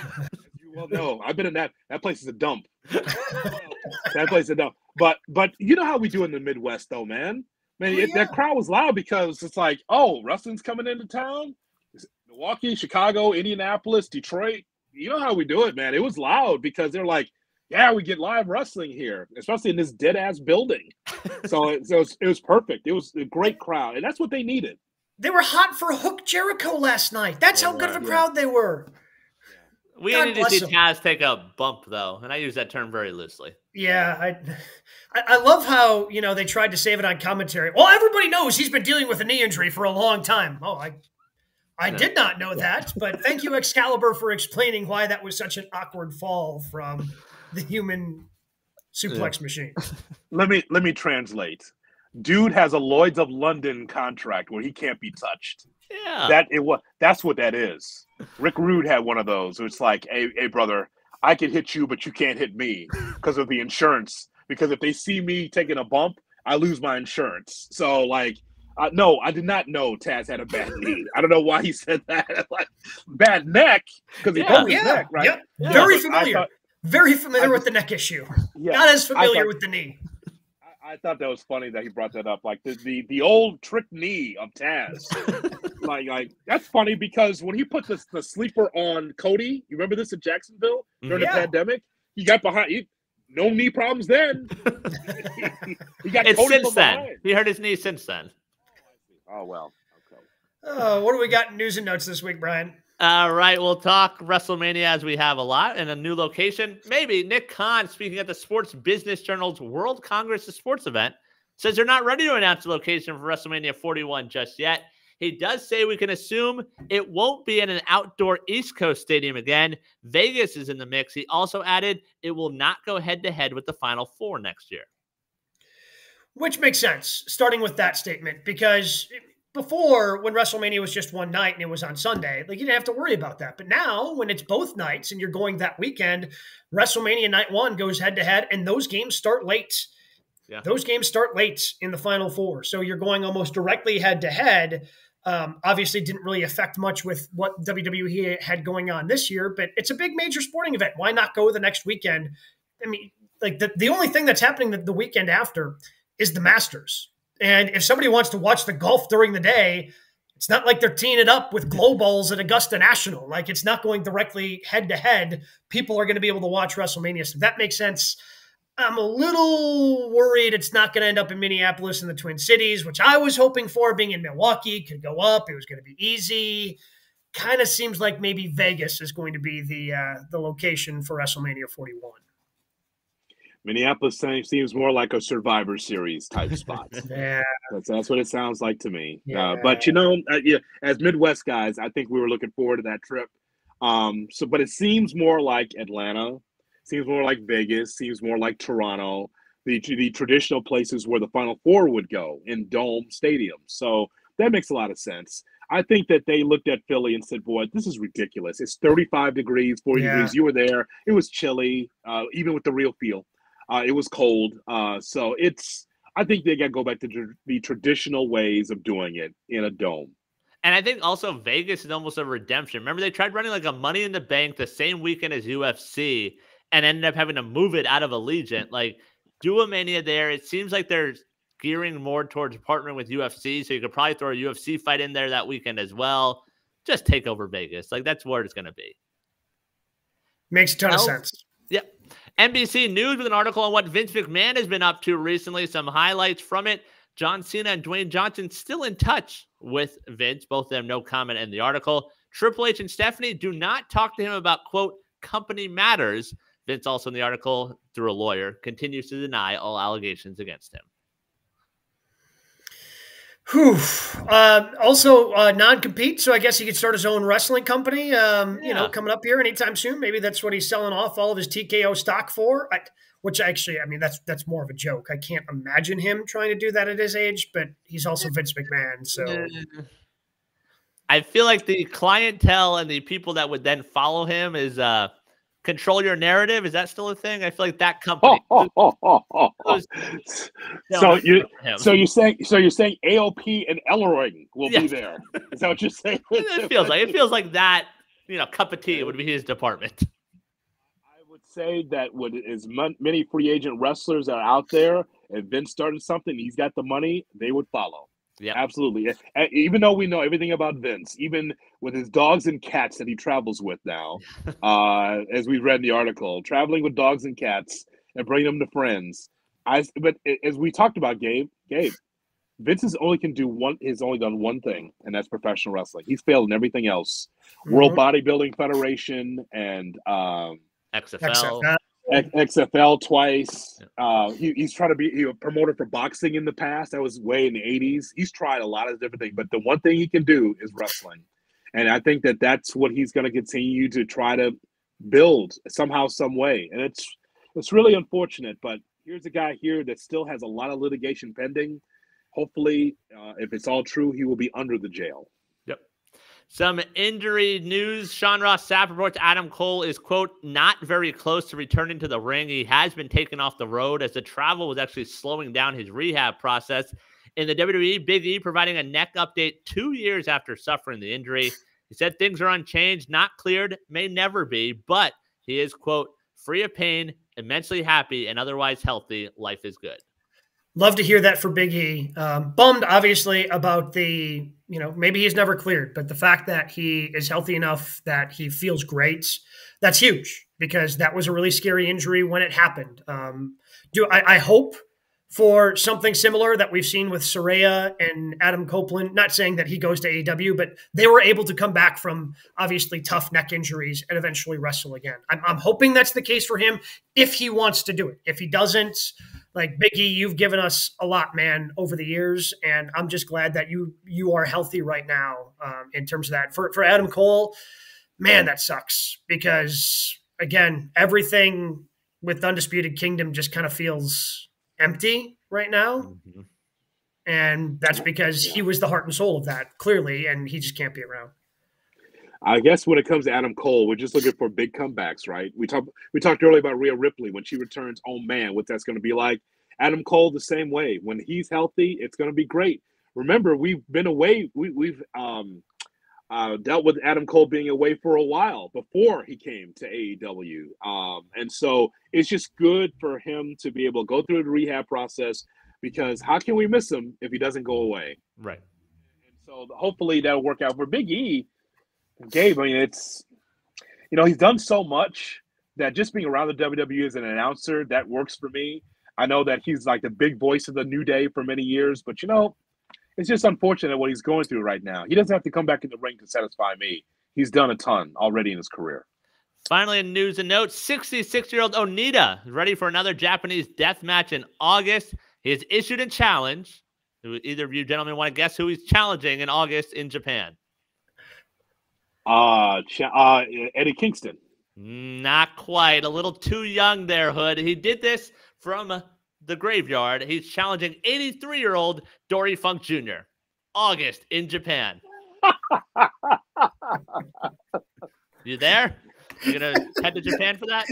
you well know, I've been in that. That place is a dump. that place is a dump. But but you know how we do in the Midwest, though, man. Man, oh, it, that crowd was loud because it's like, oh, wrestling's coming into town Milwaukee, Chicago, Indianapolis, Detroit. You know how we do it, man. It was loud because they're like, yeah, we get live wrestling here, especially in this dead ass building. so, it, so it was, it was perfect. It was a great crowd, and that's what they needed. They were hot for Hook Jericho last night. That's how good of a crowd they were. We God need to see. Taz take a bump though, and I use that term very loosely. Yeah, I, I love how you know they tried to save it on commentary. Well, everybody knows he's been dealing with a knee injury for a long time. Oh, I, I yeah. did not know that, but thank you, Excalibur, for explaining why that was such an awkward fall from the human suplex yeah. machine. Let me let me translate. Dude has a Lloyd's of London contract where he can't be touched. Yeah, that it was. That's what that is. Rick Rude had one of those. It's like, hey, hey, brother, I can hit you, but you can't hit me because of the insurance. Because if they see me taking a bump, I lose my insurance. So like, uh, no, I did not know Taz had a bad knee. I don't know why he said that. like, bad neck because he yeah, broke his yeah, neck, right? Yep. Yeah. Very familiar. Thought, Very familiar with the neck issue. Yeah, Not as familiar thought, with the knee. I thought that was funny that he brought that up. Like the the, the old trick knee of Taz. like like that's funny because when he put the, the sleeper on Cody, you remember this in Jacksonville during yeah. the pandemic? He got behind. He, no knee problems then. he, he got it's Cody since then. Behind. He hurt his knee since then. Oh well. Okay. Uh, what do we got in news and notes this week, Brian? All right, we'll talk WrestleMania as we have a lot in a new location. Maybe Nick Khan, speaking at the Sports Business Journal's World Congress of Sports event, says they're not ready to announce the location for WrestleMania 41 just yet. He does say we can assume it won't be in an outdoor East Coast stadium again. Vegas is in the mix. He also added it will not go head to head with the Final Four next year. Which makes sense, starting with that statement, because before when WrestleMania was just one night and it was on Sunday, like you didn't have to worry about that. But now when it's both nights and you're going that weekend, WrestleMania night one goes head to head and those games start late. Yeah. Those games start late in the final four. So you're going almost directly head to head. Um, obviously didn't really affect much with what WWE had going on this year, but it's a big major sporting event. Why not go the next weekend? I mean, like the, the only thing that's happening the, the weekend after is the Masters and if somebody wants to watch the golf during the day, it's not like they're teeing it up with glow balls at Augusta National. Like it's not going directly head to head. People are going to be able to watch WrestleMania. So that makes sense. I'm a little worried it's not going to end up in Minneapolis and the Twin Cities, which I was hoping for. Being in Milwaukee could go up. It was going to be easy. Kind of seems like maybe Vegas is going to be the uh, the location for WrestleMania 41. Minneapolis seems more like a Survivor Series type spot. yeah, that's, that's what it sounds like to me. Yeah. Uh, but you know, uh, yeah, as Midwest guys, I think we were looking forward to that trip. Um, so, but it seems more like Atlanta, seems more like Vegas, seems more like Toronto, the the traditional places where the Final Four would go in dome stadiums. So that makes a lot of sense. I think that they looked at Philly and said, "Boy, this is ridiculous. It's 35 degrees, 40 yeah. degrees. You were there. It was chilly, uh, even with the real feel. Uh, it was cold, uh, so it's. I think they got to go back to tr- the traditional ways of doing it in a dome. And I think also Vegas is almost a redemption. Remember, they tried running like a Money in the Bank the same weekend as UFC, and ended up having to move it out of Allegiant. Like, do a Mania there. It seems like they're gearing more towards partnering with UFC, so you could probably throw a UFC fight in there that weekend as well. Just take over Vegas. Like that's where it's going to be. Makes a ton of sense. Yep. NBC News with an article on what Vince McMahon has been up to recently. Some highlights from it. John Cena and Dwayne Johnson still in touch with Vince. Both of them, no comment in the article. Triple H and Stephanie do not talk to him about, quote, company matters. Vince, also in the article, through a lawyer, continues to deny all allegations against him. Whew. Uh, also, uh, non-compete, so I guess he could start his own wrestling company. Um, yeah. You know, coming up here anytime soon. Maybe that's what he's selling off all of his TKO stock for. I, which actually, I mean, that's that's more of a joke. I can't imagine him trying to do that at his age, but he's also Vince McMahon, so. I feel like the clientele and the people that would then follow him is uh, control your narrative? Is that still a thing? I feel like that company oh, oh, oh, so you so you're saying so you're saying aop and ellering will yeah. be there. Is that what you're saying? It feels like it feels like that you know cup of tea would be his department. I would say that with as many free agent wrestlers that are out there if vince started something he's got the money they would follow Yeah, absolutely. Even though we know everything about Vince, even with his dogs and cats that he travels with now, uh, as we read in the article, traveling with dogs and cats and bringing them to friends. I but as we talked about, Gabe, Gabe, Vince is only can do one. He's only done one thing, and that's professional wrestling. He's failed in everything else. Mm-hmm. World Bodybuilding Federation and um, XFL. XFL. XFL twice. Uh, he, he's trying to be he, a promoter for boxing in the past. That was way in the 80s. He's tried a lot of different things, but the one thing he can do is wrestling. And I think that that's what he's going to continue to try to build somehow, some way. And it's it's really unfortunate, but here's a guy here that still has a lot of litigation pending. Hopefully, uh, if it's all true, he will be under the jail. Some injury news. Sean Ross Sapp reports Adam Cole is, quote, not very close to returning to the ring. He has been taken off the road as the travel was actually slowing down his rehab process. In the WWE, Big E providing a neck update two years after suffering the injury. He said things are unchanged, not cleared, may never be, but he is, quote, free of pain, immensely happy, and otherwise healthy. Life is good. Love to hear that for Big E. Um, bummed, obviously, about the, you know, maybe he's never cleared, but the fact that he is healthy enough that he feels great, that's huge because that was a really scary injury when it happened. Um, do I, I hope for something similar that we've seen with Saraya and Adam Copeland. Not saying that he goes to AEW, but they were able to come back from obviously tough neck injuries and eventually wrestle again. I'm, I'm hoping that's the case for him if he wants to do it. If he doesn't, like Biggie, you've given us a lot, man, over the years, and I'm just glad that you you are healthy right now um, in terms of that. For for Adam Cole, man, that sucks because again, everything with Undisputed Kingdom just kind of feels empty right now. Mm-hmm. And that's because he was the heart and soul of that, clearly, and he just can't be around. I guess when it comes to Adam Cole, we're just looking for big comebacks, right? We talked we talked earlier about Rhea Ripley when she returns. Oh man, what that's going to be like. Adam Cole the same way. When he's healthy, it's going to be great. Remember, we've been away. We, we've um, uh, dealt with Adam Cole being away for a while before he came to AEW, um, and so it's just good for him to be able to go through the rehab process. Because how can we miss him if he doesn't go away? Right. And so hopefully that'll work out for Big E Gabe, I mean, it's you know he's done so much that just being around the WWE as an announcer that works for me. I know that he's like the big voice of the New Day for many years, but you know, it's just unfortunate what he's going through right now. He doesn't have to come back in the ring to satisfy me. He's done a ton already in his career. Finally, in news and notes, 66 year old Onita is ready for another Japanese death match in August. He has issued a challenge. Either of you gentlemen want to guess who he's challenging in August in Japan? Uh, uh, Eddie Kingston. Not quite. A little too young there, Hood. He did this from the graveyard. He's challenging 83 year old Dory Funk Jr. August in Japan. you there? You gonna head to Japan for that?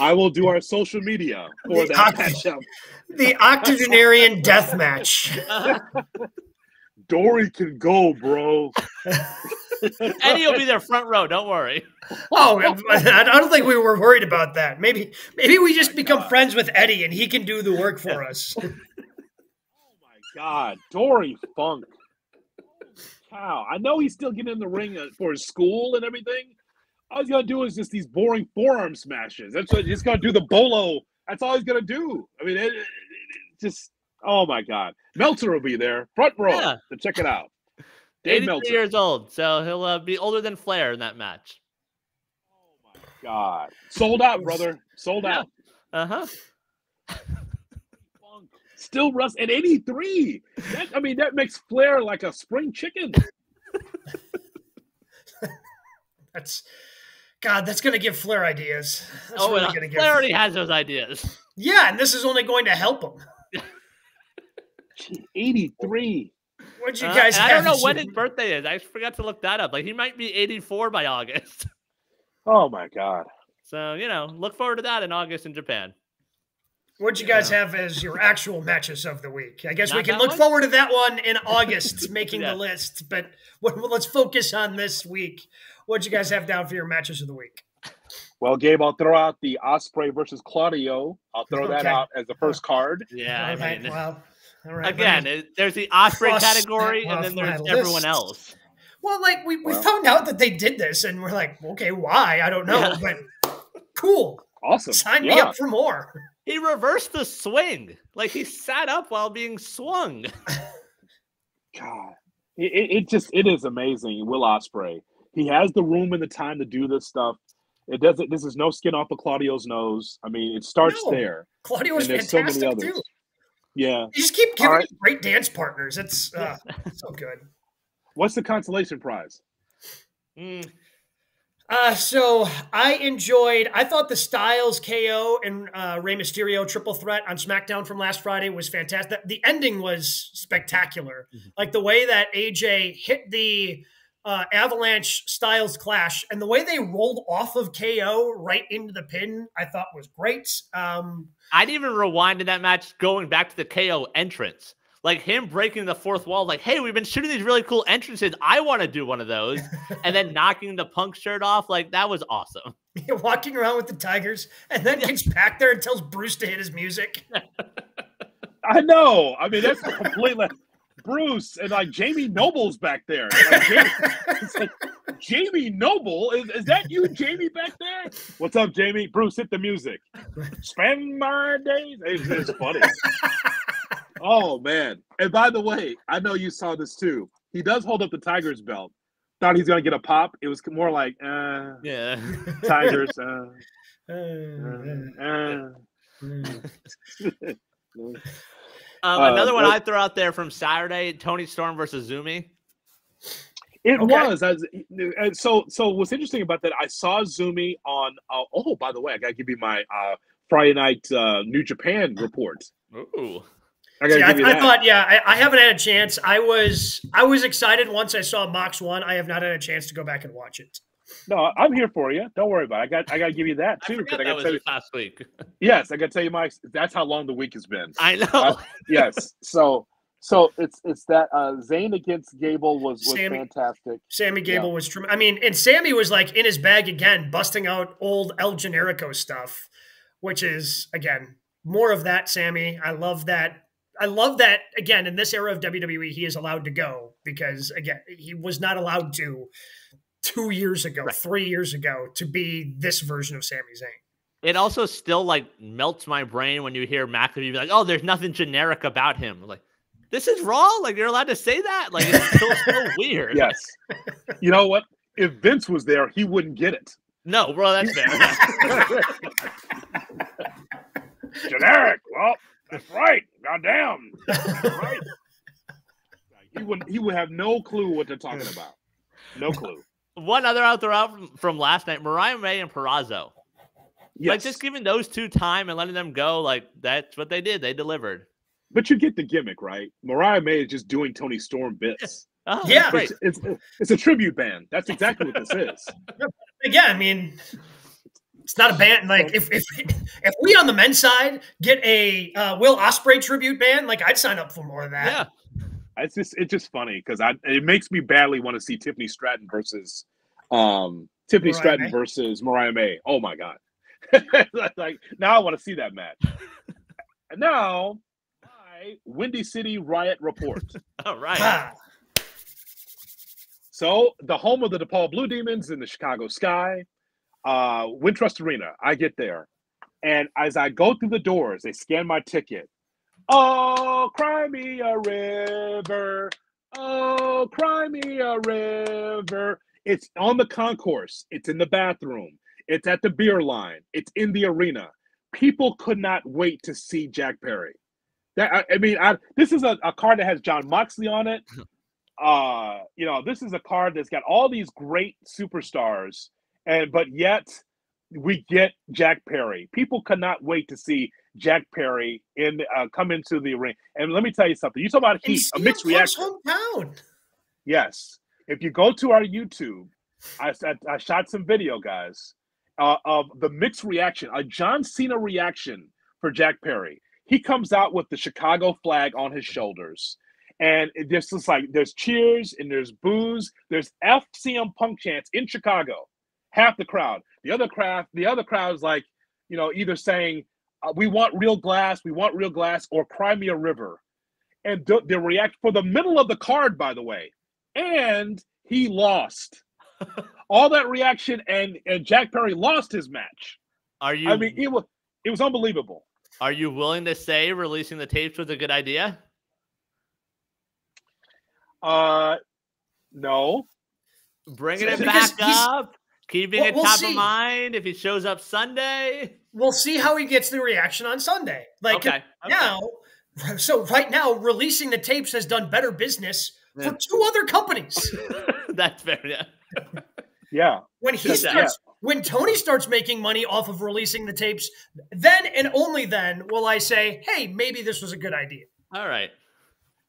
I will do our social media for the that matchup. The octogenarian death match. Dory can go, bro. Eddie will be there front row. Don't worry. Oh, I don't think we were worried about that. Maybe, maybe we just oh become God. friends with Eddie and he can do the work for us. oh my God, Dory Funk. Wow, I know he's still getting in the ring uh, for his school and everything. All he's gonna do is just these boring forearm smashes. That's what he's gonna do. The bolo. That's all he's gonna do. I mean, it, it, it just oh my God, Meltzer will be there front row yeah. to check it out. Dave 83 years old, so he'll uh, be older than Flair in that match. Oh my god! Sold out, brother. Sold yeah. out. Uh huh. Still Russ at 83. That, I mean, that makes Flair like a spring chicken. that's God. That's going to give Flair ideas. That's oh, really Flair give... already has those ideas. Yeah, and this is only going to help him. 83. What you uh, guys? Uh, I don't know when his birthday is. I forgot to look that up. Like he might be 84 by August. Oh my god! So you know, look forward to that in August in Japan. What'd you guys yeah. have as your actual matches of the week? I guess Not we can look one? forward to that one in August, making yeah. the list. But well, let's focus on this week. What'd you guys have down for your matches of the week? Well, Gabe, I'll throw out the Ospreay versus Claudio. I'll throw okay. that out as the first card. Yeah, I mean, well, All right. Again, me- there's the Ospreay cross that category, and then there's everyone list. else. well, like we, we Well. found out that they did this, and we're like, okay, why? I don't know, Yeah. but cool. Awesome. Sign me up for more. He reversed the swing, like he sat up while being swung. God, it, it, it just it is amazing. Will Ospreay. He has the room and the time to do this stuff. It doesn't. This is no skin off of Claudio's nose. I mean, it starts No. there. Claudio was And there's so many fantastic others. too. Yeah. You just keep giving All right. me great dance partners. It's uh, so good. What's the consolation prize? Mm, Uh, so I enjoyed. I thought the Styles KO and uh, Rey Mysterio triple threat on SmackDown from last Friday was fantastic. The ending was spectacular. Mhm. Like the way that AJ hit the uh, Avalanche Styles clash and the way they rolled off of KO right into the pin, I thought was great. Um, I'd even rewind in that match, going back to the KO entrance. Like him breaking the fourth wall, like, hey, we've been shooting these really cool entrances. I want to do one of those. and then knocking the punk shirt off, like that was awesome. walking around with the Tigers and then gets back there and tells Bruce to hit his music. I know. I mean, that's completely Bruce and like Jamie Noble's back there. Like, Jamie, like, Jamie Noble is, is that you, Jamie, back there? What's up, Jamie? Bruce, hit the music. Spend my days. It's, it's funny. oh man! And by the way, I know you saw this too. He does hold up the Tigers belt. Thought he's gonna get a pop. It was more like uh, Yeah. Tigers. Uh, Uh, uh, uh. Uh, Um, Uh, another one but- I throw out there from Saturday: Toni Storm versus Zumi. It Okay. was as and so. So what's interesting about that? I saw Zumi on. Uh, oh, by the way, I gotta give you my uh, Friday night uh, New Japan report. Ooh. I gotta See, I, give you I that. thought, yeah, I, I haven't had a chance. I was, I was excited once I saw Mox one. I have not had a chance to go back and watch it. No, I'm here for you. Don't worry about it. I got. I gotta give you that I too. 'cause forgot I that gotta was tell you, last week. yes, I gotta tell you, Mike. That's how long the week has been. I know. Uh, yes. So so it's it's that uh, Zayn against Gable was was Sami- fantastic. Sami Gable was true. I mean, and Sami was like in his bag again, busting out old El Generico stuff, which is again more of that. Sami, I love that. I love that again in this era of WWE, he is allowed to go because again, he was not allowed to two years ago, Right. three years ago, to be this version of Sami Zayn. It also still like melts my brain when you hear McAfee be like, "Oh, there's nothing generic about him." Like, this is raw. Like, you're allowed to say that. Like, it's still so weird. Yes. you know what? If Vince was there, he wouldn't get it. No, bro, that's fair. Generic. Well, that's right. Goddamn. right. He would he would have no clue what they're talking about. No clue. One other out there out from, from last night: Mariah May and Perazzo. Yes. Like, just giving those two time and letting them go. Like, that's what they did. They delivered. but you get the gimmick, right? Mariah May is just doing Toni Storm bits. Oh, Yeah. great. It's, it's it's a tribute band. That's exactly what this is. Again, I mean, it's not a band. Like if if if we on the men's side get a uh, Will Ospreay tribute band, like I'd sign up for more of that. Yeah. It's just it's just funny because I it makes me badly want to see Tiffany Stratton versus um Tiffany Mariah Stratton May? versus Mariah May. Oh my god. like now I want to see that match. and now my Windy City Riot report. All right. Ah, So the home of the DePaul Blue Demons in the Chicago Sky, uh, Wintrust Arena. I get there, and as I go through the doors, they scan my ticket. Oh, cry me a river. Oh, cry me a river. It's on the concourse. It's in the bathroom. It's at the beer line. It's in the arena. People could not wait to see Jack Perry. That I, I mean, I, this is a, a card that has Jon Moxley on it uh you know this is a card that's got all these great superstars and but yet we get jack perry people cannot wait to see jack perry in uh, come into the ring and let me tell you something you talk about heat a mixed reaction hometown. yes if you go to our youtube i, I, I shot some video guys uh, of the mixed reaction a john cena reaction for jack perry he comes out with the chicago flag on his shoulders and just is like there's cheers and there's boos. There's FCM Punk chants in Chicago. Half the crowd. The other crowd, the other crowd is like, you know, either saying, uh, "We want real glass, we want real glass," or "Cry me a river." and the, the react for the middle of the card, by the way, and he lost. All that reaction, and and Jack Perry lost his match. Are you? I mean, it was it was unbelievable. Are you willing to say releasing the tapes was a good idea? Uh, no. Bringing it Because back up, keeping Well, it we'll top see. of mind if he shows up Sunday. We'll see how he gets the reaction on Sunday. Like Okay. okay. now, so right now, releasing the tapes has done better business Yeah. for two other companies. That's fair. Yeah. Yeah. When he Yeah. starts, when Tony starts making money off of releasing the tapes, then and only then will I say, "Hey, maybe this was a good idea." All right.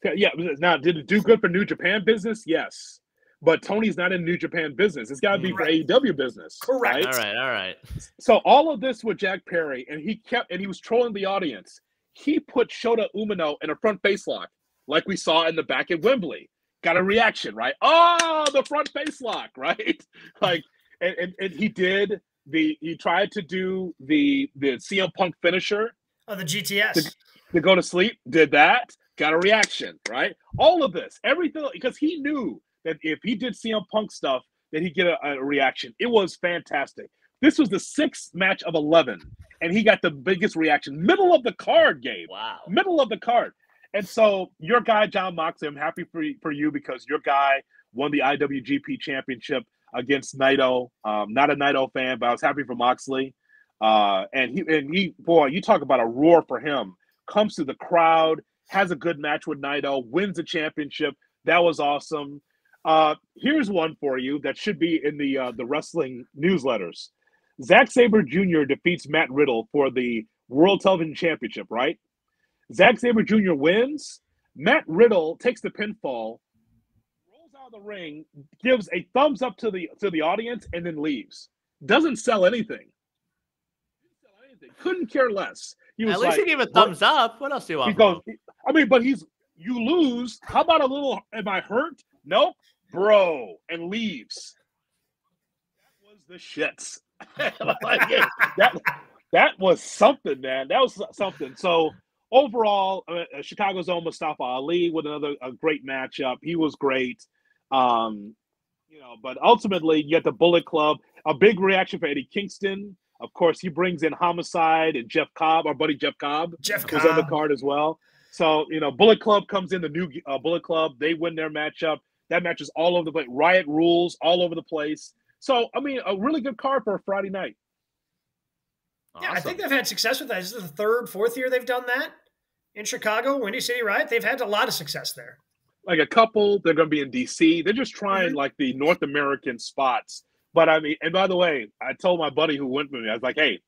Yeah, Yeah. Now, did it do good for New Japan business? Yes. But Tony's not in New Japan business. It's got to be for Right. AEW business. Correct. All right. All right. So all of this with Jack Perry, and he kept and he was trolling the audience. He put Shota Umino in a front face lock, like we saw in the back at Wembley. Got a reaction, right? Oh, the front face lock, right? Like, and, and, and he did the he tried to do the the CM Punk finisher Oh, the GTS. to go to sleep, did that, got a reaction, right? All of this, everything, because he knew that if he did CM Punk stuff, that he'd get a, a reaction. It was fantastic. This was the sixth match of 11, and he got the biggest reaction. Middle of the card, Gabe. Wow. Middle of the card. And so, your guy, Jon Moxley, I'm happy for, for you because your guy won the IWGP championship against Naito. Um, not a Naito fan, but I was happy for Moxley. Uh, and he and he, boy, you talk about a roar for him. Comes to the crowd, has a good match with Naito, wins the championship. That was awesome. Uh, here's one for you that should be in the uh, the wrestling newsletters. Zack Sabre Jr. defeats Matt Riddle for the World Television Championship. Right? Zack Sabre Jr. wins. Matt Riddle takes the pinfall, rolls out of the ring, gives a thumbs up to the to the audience, and then leaves. Doesn't sell anything. Didn't sell anything. Couldn't care less. He was At least like, he gave a "What?" thumbs up. What else do you He want? from goes. I mean, but he's you lose. How about a little? Am I hurt? Nope, bro, and leaves. That was the shits. Like, yeah, that that was something, man. That was something. So overall, uh, uh, Chicago's own Mustafa Ali with another a great matchup. He was great. Um, you know, but ultimately, you get the Bullet Club. A big reaction for Eddie Kingston. Of course, he brings in Homicide and Jeff Cobb, our buddy Jeff Cobb Jeff was on the card as well. So you know, Bullet Club comes in the new uh, Bullet Club. They win their matchup. That match is all over the place. Riot rules all over the place. So I mean, a really good card for a Friday night. Yeah, I think they've had success with that. This is the third, fourth year they've done that in Chicago, Windy City Riot. They've had a lot of success there. Like a couple, they're going to be in DC. They're just trying Mhm. like the North American spots. But I mean, and by the way, I told my buddy who went with me, I was like, hey,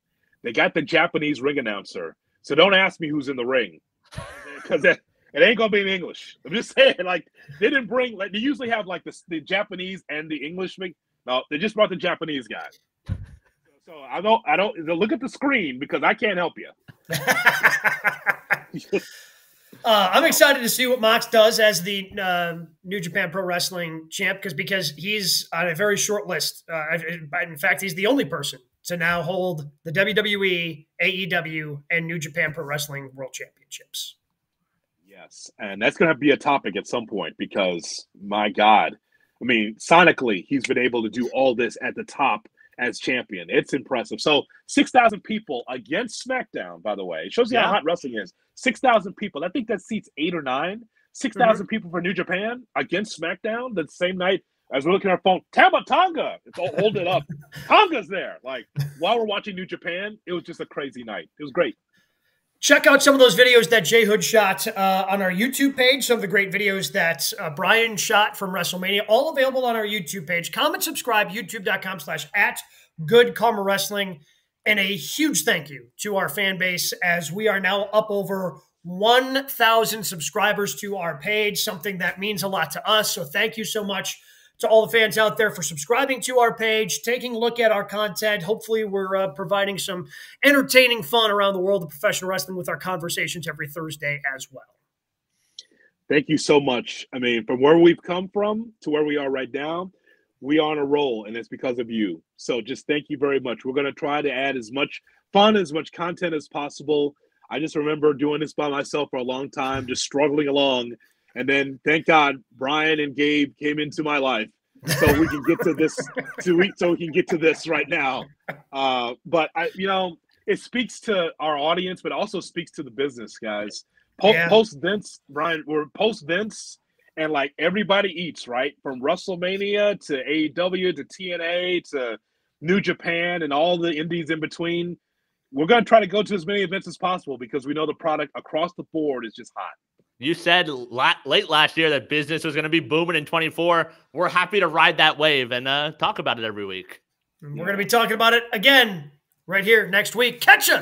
they got the Japanese ring announcer, so don't ask me who's in the ring because it, it ain't gonna be in English. I'm just saying, like they didn't bring like they usually have like the, the Japanese and the English. No, they just brought the Japanese guy. So I don't, I don't look at the screen because I can't help you. Uh, I'm excited to see what Mox does as the uh, New Japan Pro Wrestling champ because because he's on a very short list. Uh, in fact, he's the only person to now hold the WWE, AEW, and New Japan Pro Wrestling World Championships. Yes, and that's going to be a topic at some point because my God, I mean, sonically, he's been able to do all this at the top as champion. It's impressive. So six thousand people against SmackDown. By the way, it shows you how hot wrestling is. Six thousand people. I think that seats eight or nine. Six Mm-hmm. people for New Japan against SmackDown the same night. As we're looking at our phone, Tama Tonga. It's all hold it up. Tonga's there. Like while we're watching New Japan, it was just a crazy night. It was great. Check out some of those videos that Jay Hood shot uh, on our YouTube page. Some of the great videos that uh, Brian shot from WrestleMania, all available on our YouTube page. Comment, subscribe, youtube.com slash at Good Karma Wrestling. And a huge thank you to our fan base as we are now up over 1,000 subscribers to our page, something that means a lot to us. So thank you so much to all the fans out there for subscribing to our page, taking a look at our content. Hopefully, we're uh, providing some entertaining fun around the world of professional wrestling with our conversations every Thursday as well. Thank you so much. I mean, from where we've come from to where we are right now, we are on a roll, and it's because of you. So just thank you very much. We're going to try to add as much fun, as much content as possible. I just remember doing this by myself for a long time, just struggling along. And then thank God Brian and Gabe came into my life so we can get to this to eat. so we can get to this right now. Uh, but I you know, it speaks to our audience, but also speaks to the business, guys. Post, yeah. post Vince, Brian, we're post Vince and like everybody eats, right? From WrestleMania to AEW to TNA to New Japan and all the indies in between. We're going to try to go to as many events as possible because we know the product across the board is just hot. You said late last year that business was going to be booming in 24. We're happy to ride that wave and uh, talk about it every week. We're going to be talking about it again right here next week. Catch us.